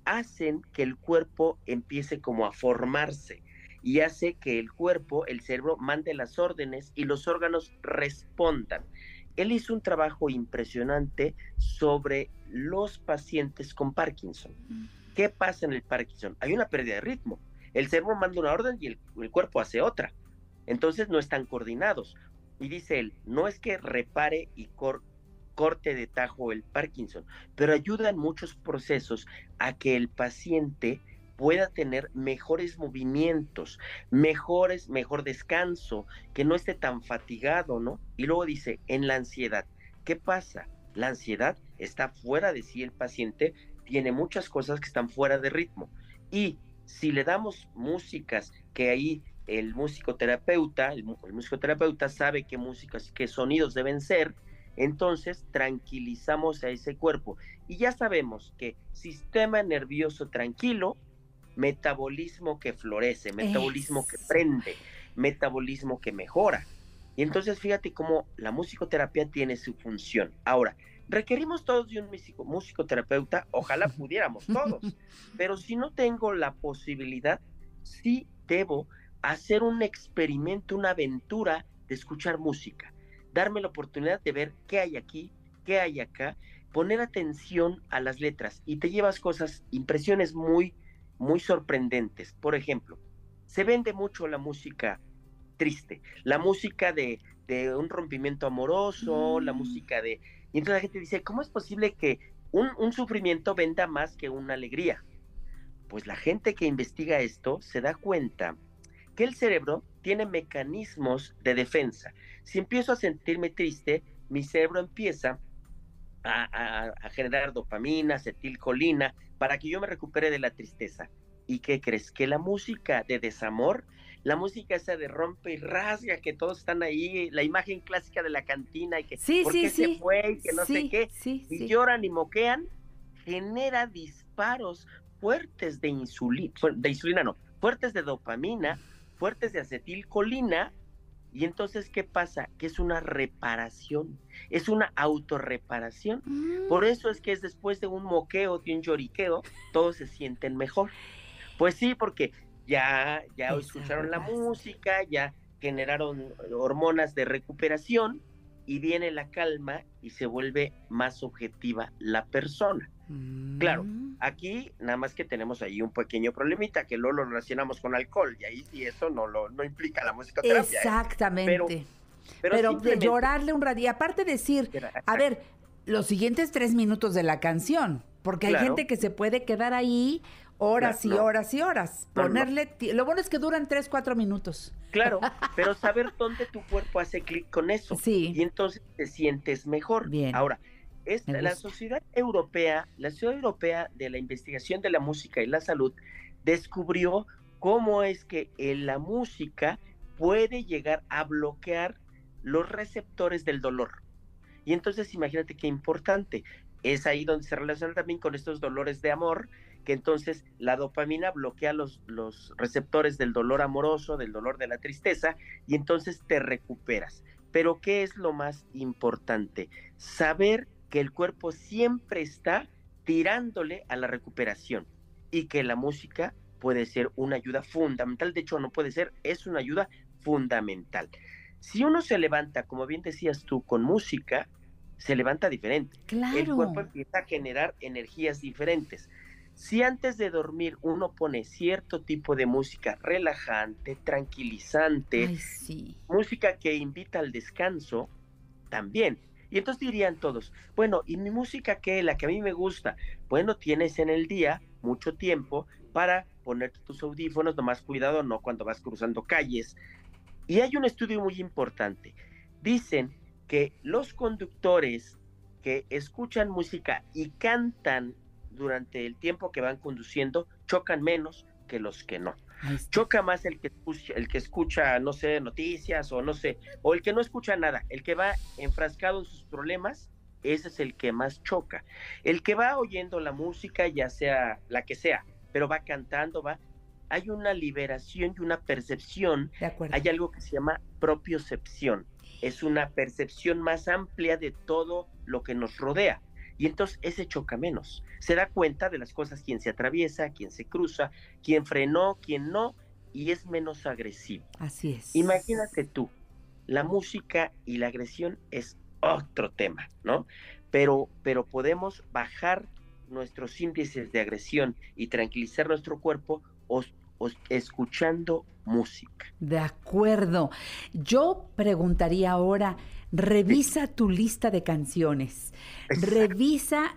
hacen que el cuerpo empiece como a formarse y hace que el cuerpo, el cerebro, mande las órdenes y los órganos respondan. Él hizo un trabajo impresionante sobre los pacientes con Parkinson. ¿Qué pasa en el Parkinson? Hay una pérdida de ritmo. El cerebro manda una orden y el, cuerpo hace otra. Entonces no están coordinados. Y dice él, no es que repare y corte de tajo el Parkinson, pero ayuda en muchos procesos a que el paciente pueda tener mejores movimientos, mejores, mejor descanso, que no esté tan fatigado, ¿no? Y luego dice, en la ansiedad, ¿qué pasa? La ansiedad está fuera de sí el paciente, tiene muchas cosas que están fuera de ritmo. Y si le damos músicas que ahí el musicoterapeuta, el, musicoterapeuta sabe qué músicas, qué sonidos deben ser, entonces tranquilizamos a ese cuerpo. Y ya sabemos que sistema nervioso tranquilo, metabolismo que florece, metabolismo que prende, metabolismo que mejora. Y entonces fíjate cómo la musicoterapia tiene su función. Ahora, requerimos todos de un musicoterapeuta, ojalá *laughs* pudiéramos todos, pero si no tengo la posibilidad, sí debo hacer un experimento, una aventura de escuchar música, darme la oportunidad de ver qué hay aquí, qué hay acá, poner atención a las letras. Y te llevas cosas, impresiones muy, muy sorprendentes. Por ejemplo, se vende mucho la música triste, la música de, un rompimiento amoroso, la mm. música de... Y entonces la gente dice, ¿cómo es posible que un, un sufrimiento venda más que una alegría? Pues la gente que investiga esto se da cuenta que el cerebro tiene mecanismos de defensa. Si empiezo a sentirme triste, mi cerebro empieza a, generar dopamina, acetilcolina, para que yo me recupere de la tristeza. ¿Y qué crees? Que la música de desamor, la música esa de rompe y rasga, que todos están ahí, la imagen clásica de la cantina y que
sí,
¿por
qué
se fue y que no sé qué, y lloran y moquean, genera disparos fuertes de insulina, de insulina no, fuertes de dopamina, fuertes de acetilcolina, y entonces, ¿qué pasa? Que es una reparación, es una autorreparación. Mm. Por eso es que es después de un moqueo, de un lloriqueo, todos se sienten mejor. Pues sí, porque ya, ya escucharon la música, ya generaron hormonas de recuperación y viene la calma y se vuelve más objetiva la persona. Claro, mm. aquí nada más que tenemos ahí un pequeño problemita que luego lo relacionamos con alcohol y ahí sí eso no lo no implica la musicoterapia.
¿eh? Exactamente. Pero, pero, llorarle un rato y aparte decir, a ver, los siguientes tres minutos de la canción, porque hay gente que se puede quedar ahí horas y horas y horas. Ponerle, lo bueno es que duran tres, cuatro minutos.
Claro, *laughs* pero saber dónde tu cuerpo hace clic con eso.
Sí.
Y entonces te sientes mejor.
Bien.
Ahora, la sociedad europea, la Sociedad Europea de la Investigación de la Música y la Salud, descubrió cómo es que en la música puede llegar a bloquear los receptores del dolor. Y entonces imagínate qué importante. Es ahí donde se relaciona también con estos dolores de amor, que entonces la dopamina bloquea los, los receptores del dolor amoroso, del dolor de la tristeza, y entonces te recuperas. Pero ¿qué es lo más importante? Saber que el cuerpo siempre está tirándole a la recuperación y que la música puede ser una ayuda fundamental, de hecho no puede ser, es una ayuda fundamental. Si uno se levanta, como bien decías tú, con música, se levanta diferente.
Claro.
El cuerpo empieza a generar energías diferentes. Si antes de dormir uno pone cierto tipo de música relajante, tranquilizante, música que invita al descanso, también y entonces dirían todos, bueno, ¿y mi música qué? La que a mí me gusta. Bueno, tienes en el día mucho tiempo para ponerte tus audífonos, nomás cuidado, no cuando vas cruzando calles. Y hay un estudio muy importante. Dicen que los conductores que escuchan música y cantan durante el tiempo que van conduciendo chocan menos que los que no. Choca más el que, escucha, el que escucha, no sé, noticias o no sé, o el que no escucha nada, el que va enfrascado en sus problemas, ese es el que más choca. El que va oyendo la música, ya sea la que sea, pero va cantando, va, hay una liberación y una percepción. Hay algo que se llama propiocepción. Es una percepción más amplia de todo lo que nos rodea. Y entonces ese choca menos. Se da cuenta de las cosas, quien se atraviesa, quien se cruza, quien frenó, quien no, y es menos agresivo.
Así es.
Imagínate tú, la música y la agresión es otro tema, ¿no? Pero, pero podemos bajar nuestros índices de agresión y tranquilizar nuestro cuerpo escuchando música.
De acuerdo. Yo preguntaría ahora, revisa tu lista de canciones, revisa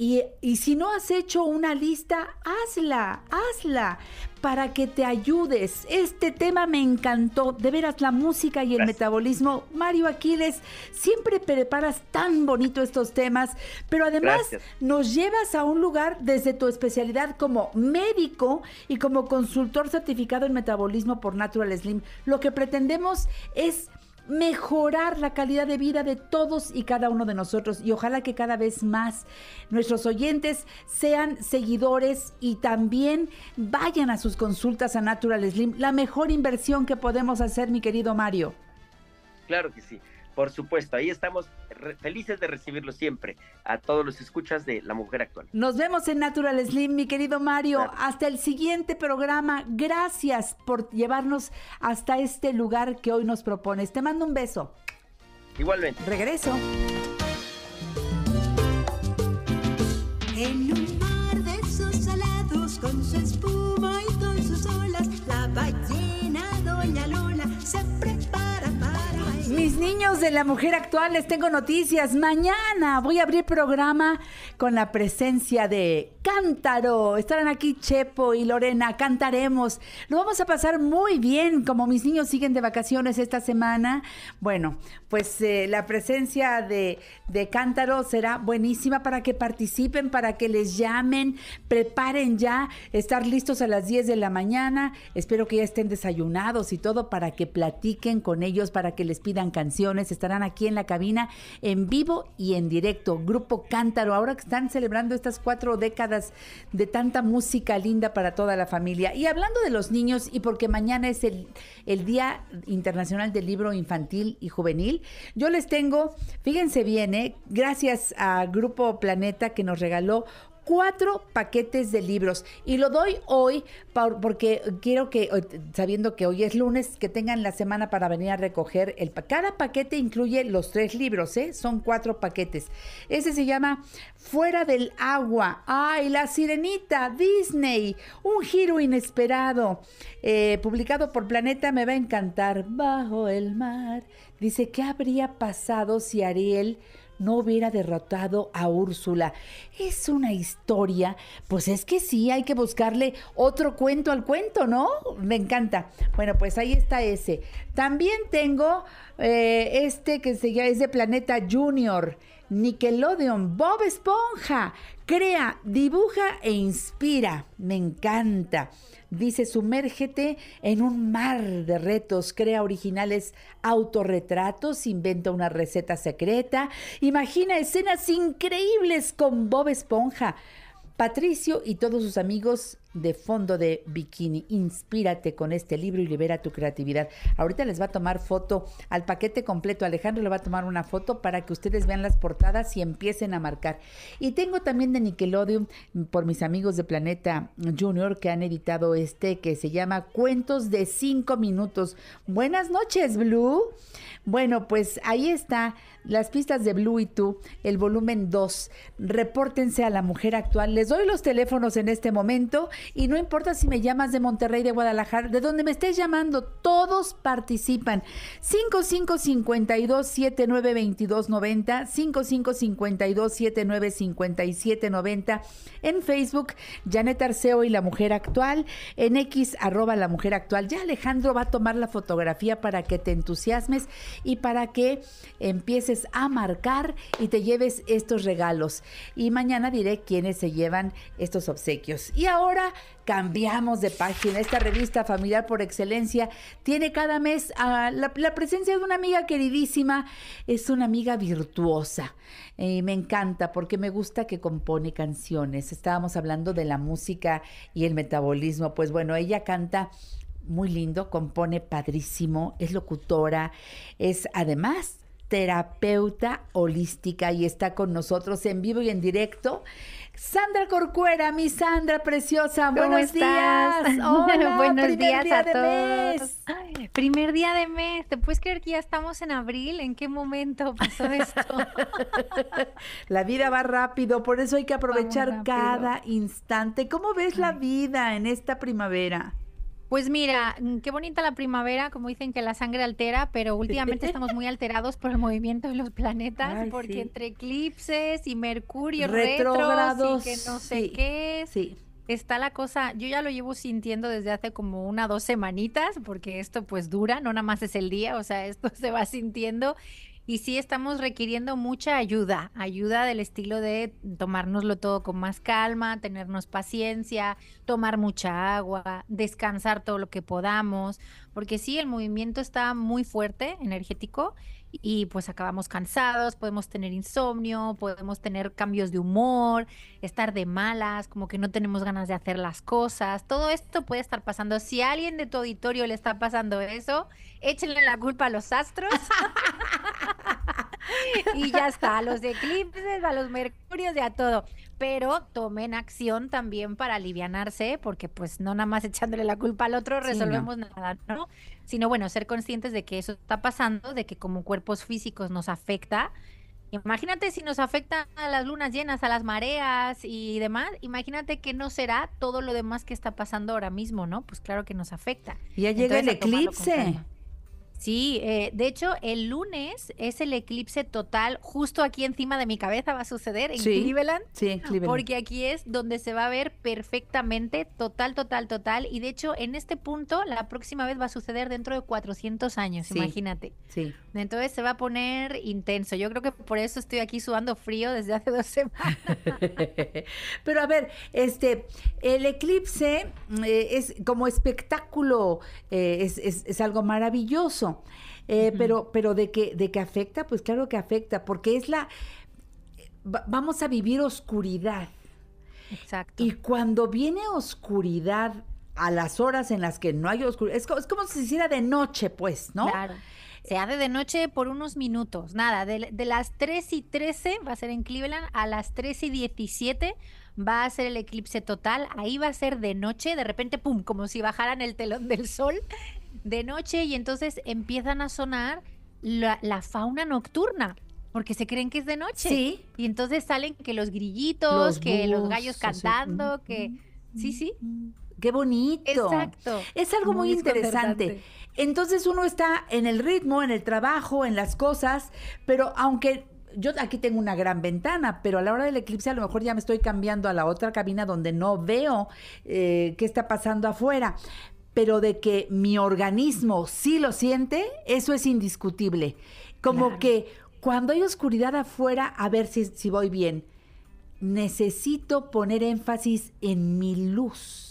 Y, si no has hecho una lista, hazla, hazla para que te ayudes. Este tema me encantó. De veras, la música y el metabolismo. Mario Aquiles, siempre preparas tan bonito estos temas, pero además nos llevas a un lugar desde tu especialidad como médico y como consultor certificado en metabolismo por Natural Slim. Lo que pretendemos es mejorar la calidad de vida de todos y cada uno de nosotros y ojalá que cada vez más nuestros oyentes sean seguidores y también vayan a sus consultas a Natural Slim, la mejor inversión que podemos hacer, mi querido Mario.
Claro que sí. Por supuesto, ahí estamos felices de recibirlo siempre a todos los escuchas de La Mujer Actual.
Nos vemos en Natural Slim, mi querido Mario. Hasta el siguiente programa. Gracias por llevarnos hasta este lugar que hoy nos propones. Te mando un beso.
Igualmente.
Regreso.
En un mar de esos salados con su espuma y con
mis niños de la mujer actual, les tengo noticias. Mañana voy a abrir programa con la presencia de Cántaro. Estarán aquí Chepo y Lorena. Cantaremos. Lo vamos a pasar muy bien. Como mis niños siguen de vacaciones esta semana. Bueno, pues eh, la presencia de, de Cántaro será buenísima para que participen, para que les llamen. Preparen ya estar listos a las 10 de la mañana. Espero que ya estén desayunados y todo para que platiquen con ellos, para que les pidan canciones, estarán aquí en la cabina en vivo y en directo. Grupo Cántaro, ahora que están celebrando estas cuatro décadas de tanta música linda para toda la familia. Y hablando de los niños, y porque mañana es el, el Día Internacional del Libro Infantil y Juvenil, yo les tengo, fíjense bien, ¿eh? gracias a Grupo Planeta que nos regaló cuatro paquetes de libros. Y lo doy hoy porque quiero que, sabiendo que hoy es lunes, que tengan la semana para venir a recoger el Cada paquete incluye los tres libros, ¿eh? Son cuatro paquetes. Ese se llama Fuera del agua. ¡Ay, la sirenita! Disney. Un giro inesperado. Eh, publicado por Planeta me va a encantar. Bajo el mar. Dice, ¿qué habría pasado si Ariel no hubiera derrotado a Úrsula. Es una historia, pues es que sí, hay que buscarle otro cuento al cuento, ¿no? Me encanta. Bueno, pues ahí está ese. También tengo eh, este que se llama, es de Planeta Junior. Nickelodeon, Bob Esponja, crea, dibuja e inspira. Me encanta. Dice, sumérgete en un mar de retos, crea originales autorretratos, inventa una receta secreta, imagina escenas increíbles con Bob Esponja. Patricio y todos sus amigos de fondo de bikini. Inspírate con este libro y libera tu creatividad. Ahorita les va a tomar foto al paquete completo. Alejandro le va a tomar una foto para que ustedes vean las portadas y empiecen a marcar. Y tengo también de Nickelodeon por mis amigos de Planeta Junior que han editado este que se llama Cuentos de 5 minutos. Buenas noches, Blue. Bueno, pues ahí está las pistas de Blue y tú, el volumen 2. Repórtense a la mujer actual. Les doy los teléfonos en este momento y no importa si me llamas de Monterrey, de Guadalajara, de donde me estés llamando, todos participan. 5552 792290, 5552 795790 en Facebook, Janet Arceo y la mujer actual, en X arroba la mujer actual. Ya Alejandro va a tomar la fotografía para que te entusiasmes y para que empieces a marcar y te lleves estos regalos. Y mañana diré quiénes se llevan estos obsequios. Y ahora cambiamos de página. Esta revista familiar por excelencia tiene cada mes la, la, presencia de una amiga queridísima. Es una amiga virtuosa. y me encanta porque me gusta que compone canciones. Estábamos hablando de la música y el metabolismo. Pues bueno, ella canta muy lindo, compone padrísimo, es locutora, es además terapeuta holística y está con nosotros en vivo y en directo. Sandra Corcuera, mi Sandra preciosa, buenos días. *laughs*
Hola, buenos días a todos. primer día de mes, ¿te puedes creer que ya estamos en abril? ¿En qué momento pasó *laughs* esto? *laughs*
la vida va rápido, por eso hay que aprovechar cada instante. ¿Cómo ves la vida en esta primavera?
Pues mira, mm, qué bonita la primavera, como dicen que la sangre altera, pero últimamente *laughs* estamos muy alterados por el movimiento de los planetas, porque entre eclipses y Mercurio retrógrados y que no sé qué. Sí. Está la cosa, yo ya lo llevo sintiendo desde hace como una dos semanitas, porque esto pues dura, no nada más es el día, o sea, esto *laughs* se va sintiendo y sí estamos requiriendo mucha ayuda, ayuda del estilo de tomárnoslo todo con más calma, tenernos paciencia, tomar mucha agua, descansar todo lo que podamos, porque sí, el movimiento está muy fuerte, energético, y pues acabamos cansados, podemos tener insomnio, podemos tener cambios de humor, estar de malas, como que no tenemos ganas de hacer las cosas. Todo esto puede estar pasando. Si a alguien de tu auditorio le está pasando eso, échenle la culpa a los astros. *laughs* *laughs* y ya está, a los eclipses, a los mercurios y a todo. Pero tomen acción también para alivianarse, porque pues no nada más echándole la culpa al otro resolvemos nada, ¿no? Sino bueno, ser conscientes de que eso está pasando, de que como cuerpos físicos nos afecta. Imagínate si nos afecta a las lunas llenas, a las mareas y demás, imagínate que no será todo lo demás que está pasando ahora mismo, ¿no? Pues claro que nos afecta.
Ya llega el eclipse.
Sí, eh, de hecho, el lunes es el eclipse total, justo aquí encima de mi cabeza va a suceder en Cleveland.
Sí, en Cleveland.
Porque aquí es donde se va a ver perfectamente, total, total, total. Y de hecho, en este punto, la próxima vez va a suceder dentro de 400 años, imagínate. Sí. Entonces se va a poner intenso. Yo creo que por eso estoy aquí sudando frío desde hace dos semanas. *laughs*
Pero a ver, este, el eclipse eh, es como espectáculo, eh, es, es, es algo maravilloso. Eh, pero, pero de que, de que afecta, pues claro que afecta, porque es la, vamos a vivir oscuridad.
Exacto.
Y cuando viene oscuridad a las horas en las que no hay oscuridad, es como, si se hiciera de noche, pues, ¿no?
Claro. Se hace de noche por unos minutos, nada, de, de, las 3 y 13 va a ser en Cleveland, a las 3 y 17 va a ser el eclipse total, ahí va a ser de noche, de repente, pum, como si bajaran el telón del sol de noche y entonces empiezan a sonar la, fauna nocturna porque se creen que es de noche. Sí. Y entonces salen que los grillitos, que los gallos cantando, que... Sí, sí.
Qué bonito.
Exacto.
Es algo muy, interesante. Entonces uno está en el ritmo, en el trabajo, en las cosas, pero aunque yo aquí tengo una gran ventana, pero a la hora del eclipse a lo mejor ya me estoy cambiando a la otra cabina donde no veo eh, qué está pasando afuera pero de que mi organismo sí lo siente, eso es indiscutible. Como que cuando hay oscuridad afuera, a ver si, si voy bien, necesito poner énfasis en mi luz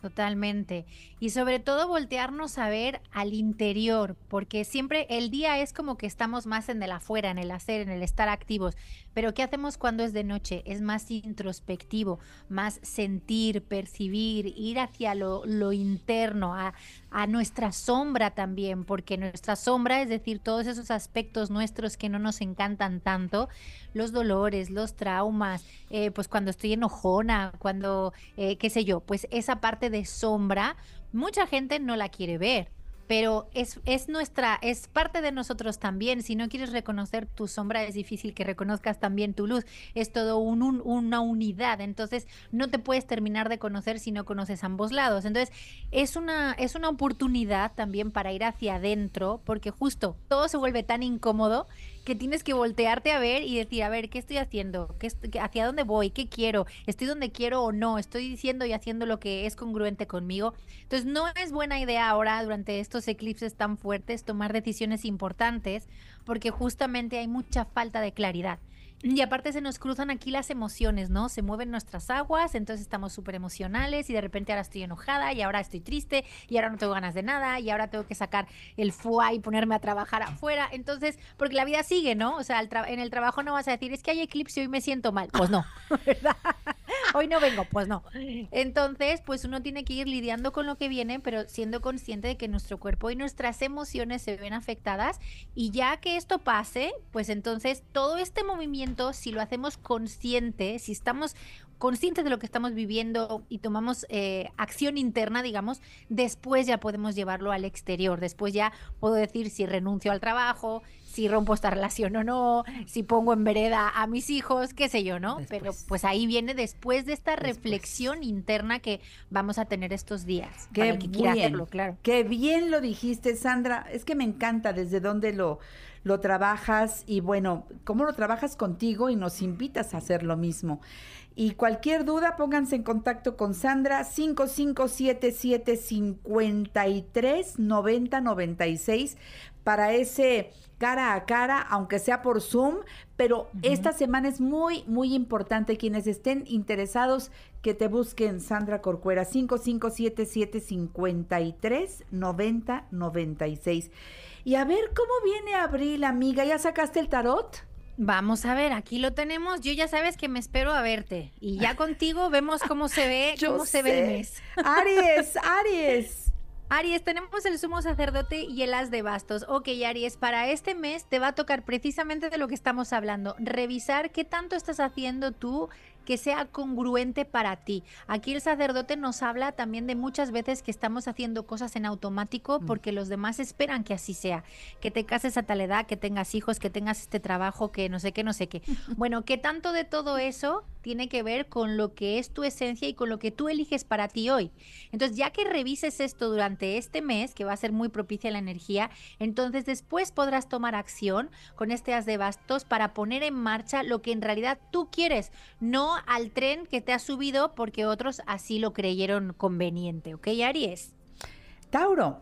Totalmente. Y sobre todo voltearnos a ver al interior, porque siempre el día es como que estamos más en el afuera, en el hacer, en el estar activos. Pero ¿qué hacemos cuando es de noche? Es más introspectivo, más sentir, percibir, ir hacia lo, lo interno, a, a nuestra sombra también, porque nuestra sombra, es decir, todos esos aspectos nuestros que no nos encantan tanto, los dolores, los traumas, eh, pues cuando estoy enojona, cuando, eh, qué sé yo, pues esa parte de sombra, mucha gente no la quiere ver pero es, es nuestra, es parte de nosotros también. Si no quieres reconocer tu sombra, es difícil que reconozcas también tu luz. Es todo un, una unidad. Entonces, no te puedes terminar de conocer si no conoces ambos lados. Entonces, es una, es una oportunidad también para ir hacia adentro, porque justo todo se vuelve tan incómodo que tienes que voltearte a ver y decir, a ver, ¿qué estoy haciendo? ¿Qué, ¿Hacia dónde voy? ¿Qué quiero? ¿Estoy donde quiero o no? ¿Estoy diciendo y haciendo lo que es congruente conmigo? Entonces, no es buena idea ahora, durante estos eclipses tan fuertes, tomar decisiones importantes, porque justamente hay mucha falta de claridad. Y aparte se nos cruzan aquí las emociones, ¿no? Se mueven nuestras aguas, entonces estamos súper emocionales y de repente ahora estoy enojada y ahora estoy triste y ahora no tengo ganas de nada y ahora tengo que sacar el fuá y ponerme a trabajar afuera. Entonces, porque la vida sigue, ¿no? O sea, en el trabajo no vas a decir, es que hay eclipse y hoy me siento mal. Pues no, *laughs* ¿verdad? Hoy no vengo, pues no. Entonces, pues uno tiene que ir lidiando con lo que viene, pero siendo consciente de que nuestro cuerpo y nuestras emociones se ven afectadas y ya que esto pase, pues entonces todo este movimiento si lo hacemos consciente, si estamos conscientes de lo que estamos viviendo y tomamos eh, acción interna, digamos, después ya podemos llevarlo al exterior. Después ya puedo decir si renuncio al trabajo, si rompo esta relación o no, si pongo en vereda a mis hijos, qué sé yo, ¿no? Pero pues ahí viene después de esta reflexión interna que vamos a tener estos días.
Qué bien, claro. Qué bien lo dijiste, Sandra. Es que me encanta desde dónde lo, lo trabajas y bueno, cómo lo trabajas contigo y nos invitas a hacer lo mismo. Y cualquier duda, pónganse en contacto con Sandra 5577 53 90 96 para ese cara a cara, aunque sea por Zoom, pero esta semana es muy, muy importante. Quienes estén interesados, que te busquen Sandra Corcuera, 5577-539096. Y a ver cómo viene abril, amiga. ¿Ya sacaste el tarot?
Vamos a ver, aquí lo tenemos. Yo ya sabes que me espero a verte. Y ya *laughs* contigo vemos cómo se ve, cómo se ve el mes. *laughs*
Aries, Aries.
Aries, tenemos el sumo sacerdote y el as de bastos. Ok, Aries, para este mes te va a tocar precisamente de lo que estamos hablando. Revisar qué tanto estás haciendo tú que sea congruente para ti. Aquí el sacerdote nos habla también de muchas veces que estamos haciendo cosas en automático mm. porque los demás esperan que así sea, que te cases a tal edad, que tengas hijos, que tengas este trabajo, que no sé qué, no sé qué. *laughs* Bueno, ¿qué tanto de todo eso tiene que ver con lo que es tu esencia y con lo que tú eliges para ti hoy? Entonces, ya que revises esto durante este mes, que va a ser muy propicia la energía, entonces después podrás tomar acción con este as de bastos para poner en marcha lo que en realidad tú quieres, no al tren que te has subido porque otros así lo creyeron conveniente, ¿ok, Aries?
Tauro,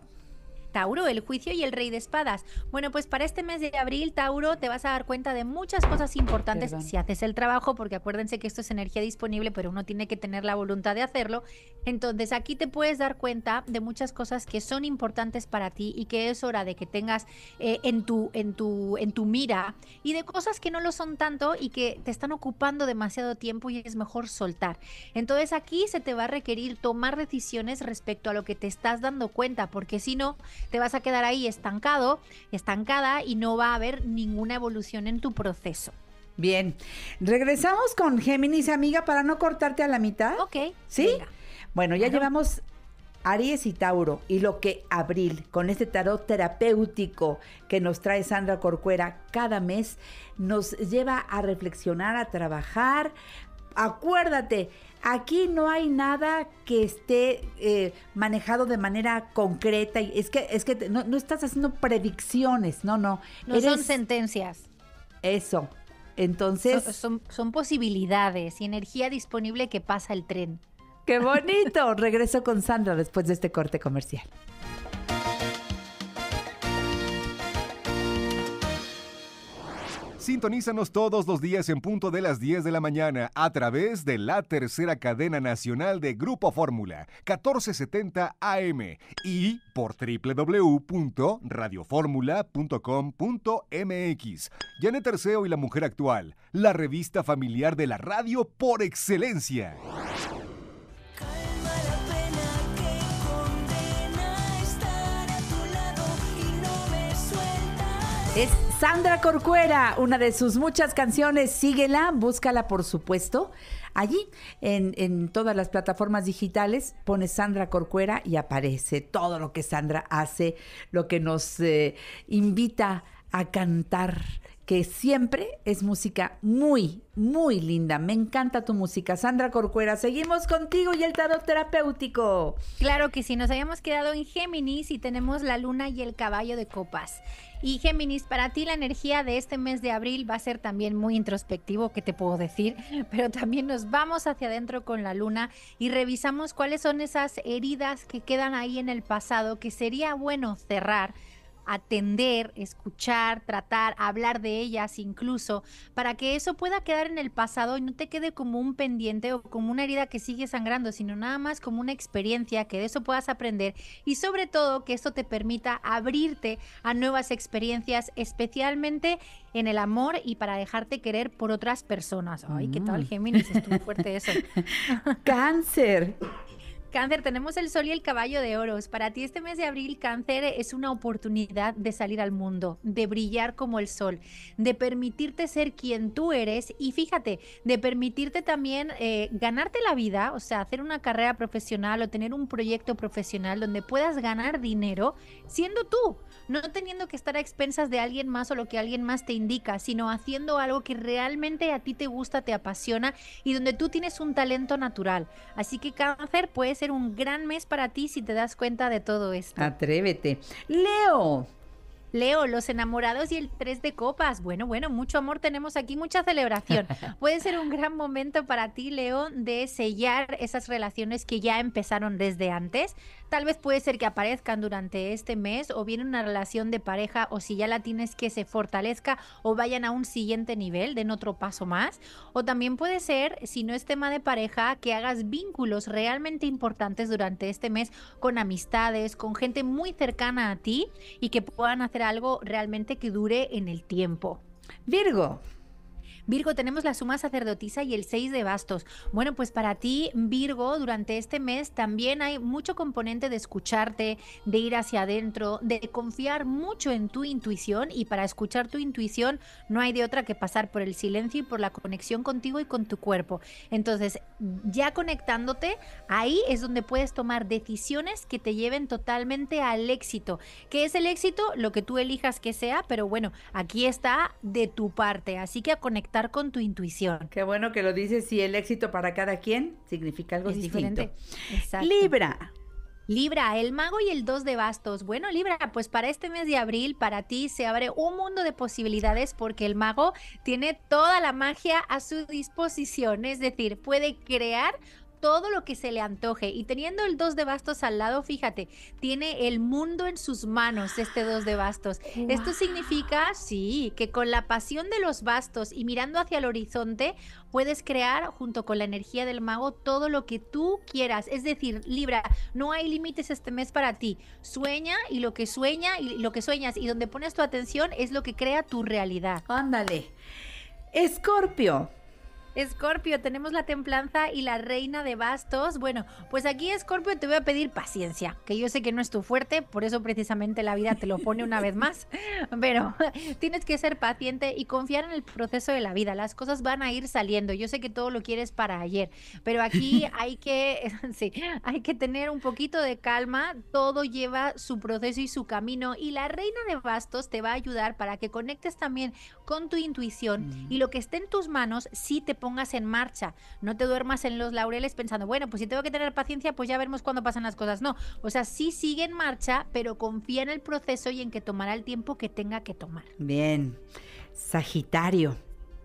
Tauro, el juicio y el rey de espadas. Bueno, pues para este mes de abril, Tauro, te vas a dar cuenta de muchas cosas importantes si haces el trabajo, porque acuérdense que esto es energía disponible, pero uno tiene que tener la voluntad de hacerlo. Entonces aquí te puedes dar cuenta de muchas cosas que son importantes para ti y que es hora de que tengas eh, en, tu, en, tu, en tu mira y de cosas que no lo son tanto y que te están ocupando demasiado tiempo y es mejor soltar. Entonces aquí se te va a requerir tomar decisiones respecto a lo que te estás dando cuenta, porque si no, te vas a quedar ahí estancado, estancada y no va a haber ninguna evolución en tu proceso.
Bien, regresamos con Géminis, amiga, para no cortarte a la mitad.
Ok.
¿Sí? Bueno, ya llevamos Aries y Tauro y lo que Abril, con este tarot terapéutico que nos trae Sandra Corcuera cada mes, nos lleva a reflexionar, a trabajar. Acuérdate, Aquí no hay nada que esté eh, manejado de manera concreta. Es que, es que no, estás haciendo predicciones, no, no.
No son sentencias.
Eso. Entonces.
son, son posibilidades y energía disponible que pasa el tren.
¡Qué *laughs* bonito! Regreso con Sandra después de este corte comercial.
Sintonízanos todos los días en punto de las 10 de la mañana a través de la tercera cadena nacional de Grupo Fórmula, 1470 AM y por www.radioformula.com.mx. Janet Terceo y la Mujer Actual, la revista familiar de la radio por excelencia.
Es Sandra Corcuera, una de sus muchas canciones. Síguela, búscala por supuesto. Allí, en, todas las plataformas digitales, pone Sandra Corcuera y aparece todo lo que Sandra hace, lo que nos eh, invita a cantar que siempre es música muy, muy linda. Me encanta tu música. Sandra Corcuera, seguimos contigo y el tarot terapéutico.
Claro que sí, nos habíamos quedado en Géminis y tenemos la luna y el caballo de copas. Y Géminis, para ti la energía de este mes de abril va a ser también muy introspectivo, ¿qué te puedo decir? *laughs* Pero también nos vamos hacia adentro con la luna y revisamos cuáles son esas heridas que quedan ahí en el pasado que sería bueno cerrar atender, escuchar, tratar, hablar de ellas incluso, para que eso pueda quedar en el pasado y no te quede como un pendiente o como una herida que sigue sangrando, sino nada más como una experiencia que de eso puedas aprender y sobre todo que esto te permita abrirte a nuevas experiencias, especialmente en el amor y para dejarte querer por otras personas. Ay, ¿qué tal, mm. Géminis? Estuvo fuerte eso. *laughs*
Cáncer.
Cáncer, tenemos el sol y el caballo de oros. Para ti este mes de abril, cáncer, es una oportunidad de salir al mundo, de brillar como el sol, de permitirte ser quien tú eres y fíjate, de permitirte también eh, ganarte la vida, o sea, hacer una carrera profesional o tener un proyecto profesional donde puedas ganar dinero siendo tú no teniendo que estar a expensas de alguien más o lo que alguien más te indica, sino haciendo algo que realmente a ti te gusta, te apasiona y donde tú tienes un talento natural. Así que cáncer puede ser un gran mes para ti si te das cuenta de todo esto.
Atrévete. Leo.
Leo, los enamorados y el tres de copas. Bueno, bueno, mucho amor tenemos aquí, mucha celebración. *laughs* Puede ser un gran momento para ti, Leo, de sellar esas relaciones que ya empezaron desde antes. Tal vez puede ser que aparezcan durante este mes o bien una relación de pareja o si ya la tienes que se fortalezca o vayan a un siguiente nivel, den otro paso más. O también puede ser, si no es tema de pareja, que hagas vínculos realmente importantes durante este mes con amistades, con gente muy cercana a ti y que puedan hacer algo realmente que dure en el tiempo.
Virgo.
Virgo, tenemos la suma sacerdotisa y el 6 de bastos. Bueno, pues para ti, Virgo, durante este mes también hay mucho componente de escucharte, de ir hacia adentro, de confiar mucho en tu intuición y para escuchar tu intuición no hay de otra que pasar por el silencio y por la conexión contigo y con tu cuerpo. Entonces, ya conectándote, ahí es donde puedes tomar decisiones que te lleven totalmente al éxito. ¿Qué es el éxito? Lo que tú elijas que sea, pero bueno, aquí está de tu parte. Así que a conectar con tu intuición.
Qué bueno que lo dices y el éxito para cada quien significa algo distinto.
Diferente. Exacto.
Libra.
Libra, el mago y el dos de bastos. Bueno, Libra, pues para este mes de abril, para ti se abre un mundo de posibilidades porque el mago tiene toda la magia a su disposición. Es decir, puede crear todo lo que se le antoje. Y teniendo el dos de bastos al lado, fíjate, tiene el mundo en sus manos este dos de bastos. Esto significa, sí, que con la pasión de los bastos y mirando hacia el horizonte, puedes crear junto con la energía del mago todo lo que tú quieras. Es decir, Libra, no hay límites este mes para ti. Sueña y lo que sueña y lo que sueñas y donde pones tu atención es lo que crea tu realidad.
Ándale. Escorpio.
Escorpio, tenemos la templanza y la reina de bastos. Bueno, pues aquí Escorpio te voy a pedir paciencia, que yo sé que no es tu fuerte, por eso precisamente la vida te lo pone una vez más, *laughs* pero *laughs* tienes que ser paciente y confiar en el proceso de la vida. Las cosas van a ir saliendo. Yo sé que todo lo quieres para ayer, pero aquí *laughs* hay que, sí, hay que tener un poquito de calma. Todo lleva su proceso y su camino y la reina de bastos te va a ayudar para que conectes también con tu intuición y lo que esté en tus manos sí te pongas en marcha. No te duermas en los laureles pensando, bueno, pues si tengo que tener paciencia, pues ya veremos cuándo pasan las cosas. No, o sea, sí sigue en marcha, pero confía en el proceso y en que tomará el tiempo que tenga que tomar.
Bien. Sagitario.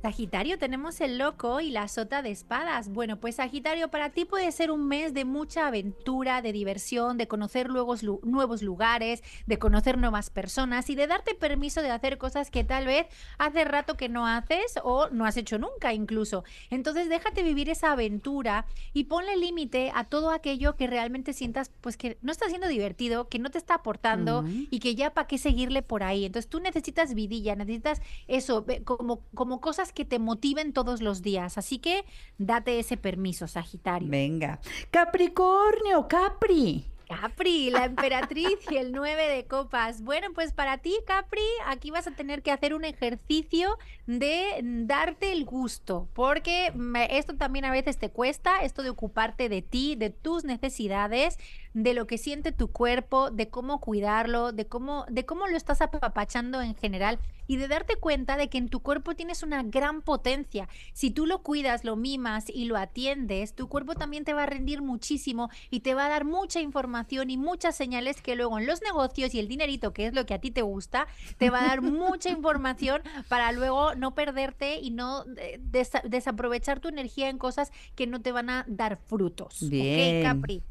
Sagitario, tenemos el loco y la sota de espadas. Bueno, pues Sagitario, para ti puede ser un mes de mucha aventura, de diversión, de conocer nuevos, nuevos lugares, de conocer nuevas personas y de darte permiso de hacer cosas que tal vez hace rato que no haces o no has hecho nunca incluso. Entonces déjate vivir esa aventura y ponle límite a todo aquello que realmente sientas pues que no está siendo divertido, que no te está aportando y que ya para qué seguirle por ahí. Entonces tú necesitas vidilla, necesitas eso, como, como cosas que te motiven todos los días. Así que date ese permiso, Sagitario.
Venga. Capricornio, Capri.
Capri, la emperatriz y el 9 de copas. Bueno, pues para ti, Capri, aquí vas a tener que hacer un ejercicio de darte el gusto, porque esto también a veces te cuesta, esto de ocuparte de ti, de tus necesidades, de lo que siente tu cuerpo, de cómo cuidarlo, de cómo, de cómo lo estás apapachando en general y de darte cuenta de que en tu cuerpo tienes una gran potencia. Si tú lo cuidas, lo mimas y lo atiendes, tu cuerpo también te va a rendir muchísimo y te va a dar mucha información y muchas señales que luego en los negocios y el dinerito, que es lo que a ti te gusta, te va a dar mucha información para luego no perderte y no eh, desaprovechar tu energía en cosas que no te van a dar frutos.
Bien.
Capri.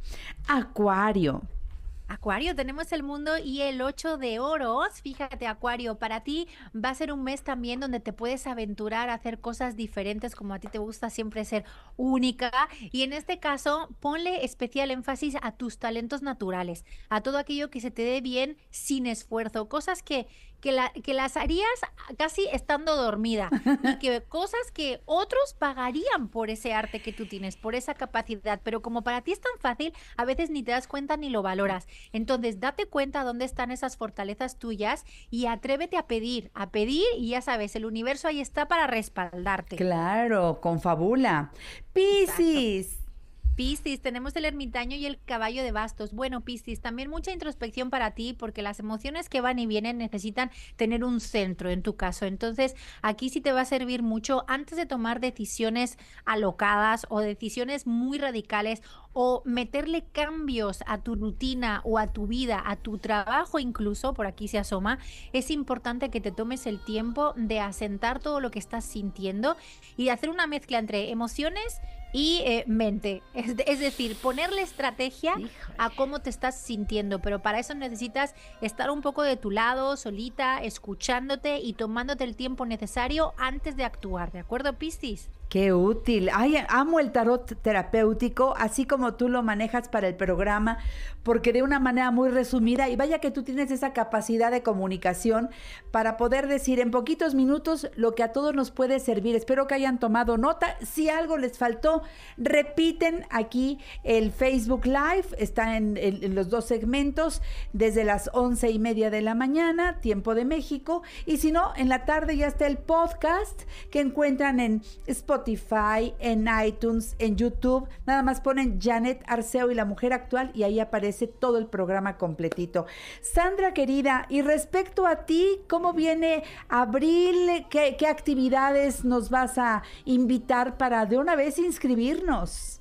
Acuario.
Acuario, tenemos el mundo y el 8 de oros. Fíjate, Acuario, para ti va a ser un mes también donde te puedes aventurar a hacer cosas diferentes como a ti te gusta siempre ser única. Y en este caso, ponle especial énfasis a tus talentos naturales, a todo aquello que se te dé bien sin esfuerzo, cosas que, que, la, que las harías casi estando dormida y *laughs* que cosas que otros pagarían por ese arte que tú tienes, por esa capacidad, pero como para ti es tan fácil, a veces ni te das cuenta ni lo valoras. Entonces, date cuenta dónde están esas fortalezas tuyas y atrévete a pedir, a pedir y ya sabes, el universo ahí está para respaldarte.
Claro, con fabula. Piscis.
Piscis, tenemos el ermitaño y el caballo de bastos. Bueno, Piscis, también mucha introspección para ti porque las emociones que van y vienen necesitan tener un centro en tu caso. Entonces, aquí sí te va a servir mucho antes de tomar decisiones alocadas o decisiones muy radicales o meterle cambios a tu rutina o a tu vida, a tu trabajo incluso, por aquí se asoma, es importante que te tomes el tiempo de asentar todo lo que estás sintiendo y de hacer una mezcla entre emociones y eh, mente. Es, es, decir, ponerle estrategia a cómo te estás sintiendo, pero para eso necesitas estar un poco de tu lado, solita, escuchándote y tomándote el tiempo necesario antes de actuar, ¿de acuerdo, Piscis?
Qué útil. Ay, amo el tarot terapéutico, así como tú lo manejas para el programa, porque de una manera muy resumida, y vaya que tú tienes esa capacidad de comunicación para poder decir en poquitos minutos lo que a todos nos puede servir. Espero que hayan tomado nota. Si algo les faltó, repiten aquí el Facebook Live, está en, los dos segmentos, desde las once y media de la mañana, tiempo de México, y si no, en la tarde ya está el podcast que encuentran en Spotify Spotify, en iTunes, en YouTube. Nada más ponen Janet Arceo y la mujer actual y ahí aparece todo el programa completito. Sandra querida, y respecto a ti, ¿cómo viene abril? ¿Qué, qué actividades nos vas a invitar para de una vez inscribirnos?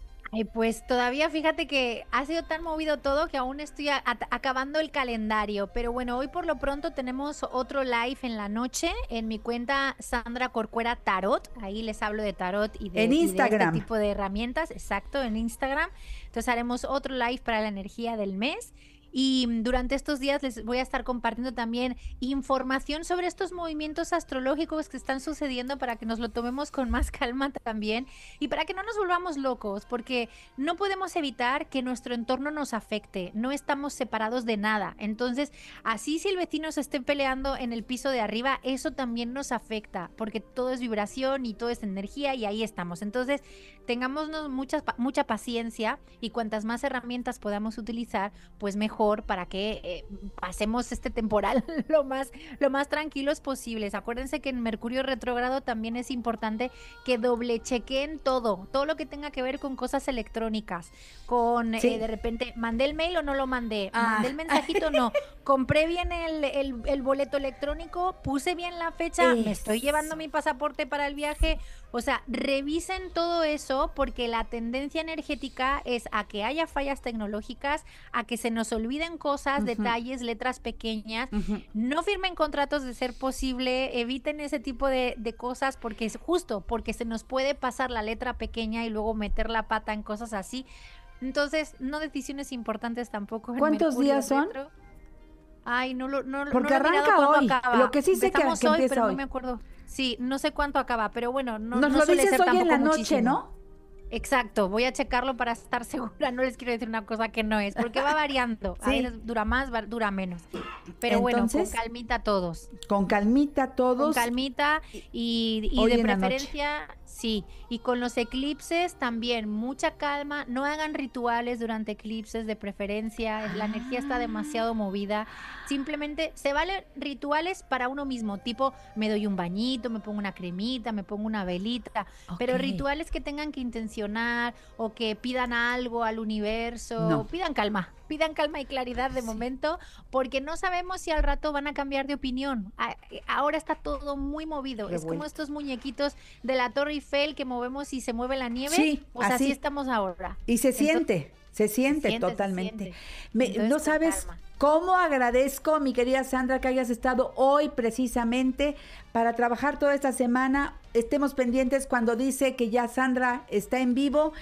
Pues todavía fíjate que ha sido tan movido todo que aún estoy acabando el calendario. Pero bueno, hoy por lo pronto tenemos otro live en la noche en mi cuenta Sandra Corcuera Tarot. Ahí les hablo de tarot y de,
en Instagram.
este tipo de herramientas. Exacto, en Instagram. Entonces haremos otro live para la energía del mes. Y durante estos días les voy a estar compartiendo también información sobre estos movimientos astrológicos que están sucediendo para que nos lo tomemos con más *laughs* calma también y para que no nos volvamos locos, porque no podemos evitar que nuestro entorno nos afecte, no estamos separados de nada. Entonces, así si el vecino se esté peleando en el piso de arriba, eso también nos afecta, porque todo es vibración y todo es energía y ahí estamos. Entonces, tengámonos mucha, mucha paciencia y cuantas más herramientas podamos utilizar, pues mejor para que eh, pasemos este temporal *laughs* lo más, lo más tranquilos posibles. Acuérdense que en Mercurio retrógrado también es importante que doble chequen todo, todo lo que tenga que ver con cosas electrónicas, con eh, de repente, mandé el mail o no lo mandé,
Ah.
mandé el mensajito o no, *laughs* compré bien el, el- el boleto electrónico, puse bien la fecha, me estoy llevando mi pasaporte para el viaje. O sea, revisen todo eso porque la tendencia energética es a que haya fallas tecnológicas, a que se nos olviden cosas, detalles, letras pequeñas. No firmen contratos de ser posible, eviten ese tipo de, de cosas porque es justo, porque se nos puede pasar la letra pequeña y luego meter la pata en cosas así. Entonces, no decisiones importantes tampoco.
¿Cuántos días son?
retro. Ay, no lo, no, no
Porque
lo he mirado
arranca hoy.
acaba.
Lo que sí sé que-
Empezamos
que
hoy,
empieza
pero
hoy.
no me acuerdo. Sí, no sé cuánto acaba, pero bueno, no,
Nos
no
lo
suele
dices
ser
hoy en la noche,
muchísimo.
¿no?
Exacto, voy a checarlo para estar *laughs* segura, no les quiero decir una cosa que no es, porque va *laughs* variando, a
Sí.
veces dura más, dura menos. Pero bueno, con calmita todos.
Con calmita
Con
todos.
calmita y, y de
noche.
Sí. Y con los eclipses también, mucha calma. No hagan rituales durante eclipses de preferencia. La energía está demasiado movida. Simplemente se valen rituales para uno mismo, tipo me doy un bañito, me pongo una cremita, me pongo una velita. Pero rituales que tengan que intencionar o que pidan algo al universo,
No.
pidan calma. Pidan calma y claridad de momento, porque no sabemos si al rato van a cambiar de opinión. A- Ahora está todo muy movido. Es como estos muñequitos de la Torre Eiffel que movemos y se mueve la nieve.
Sí,
pues así
así.
estamos ahora.
Y se
Entonces-
siente, se siente
siente, se
totalmente.
siente.
Me-
Entonces,
no sabes
calma.
cómo agradezco, mi querida Sandra, que hayas estado hoy precisamente para trabajar toda esta semana. Estemos pendientes cuando dice que ya Sandra está en vivo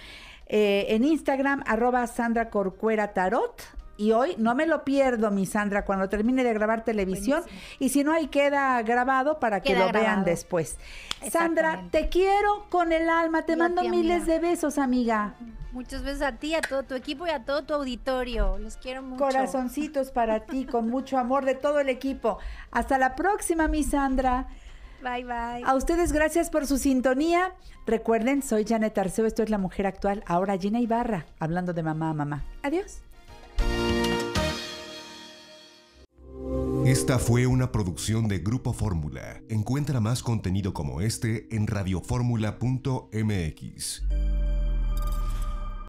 eh, en Instagram, arroba Sandra Corcuera Tarot. y hoy no me lo pierdo, mi Sandra, cuando termine de grabar televisión. Y si no, ahí queda grabado para que lo vean después. Sandra, te quiero con el alma. Te mando miles de besos, amiga.
Muchos besos a ti, a todo tu equipo y a todo tu auditorio. Los quiero mucho.
Corazoncitos para ti, con mucho amor de todo el equipo. Hasta la próxima, mi Sandra.
Bye, bye.
A ustedes gracias por su sintonía. Recuerden, soy Janet Arceo, esto es La Mujer Actual. Ahora Gina Ibarra, hablando de mamá a mamá. Adiós.
Esta fue una producción de Grupo Fórmula. Encuentra más contenido como este en radioformula.mx.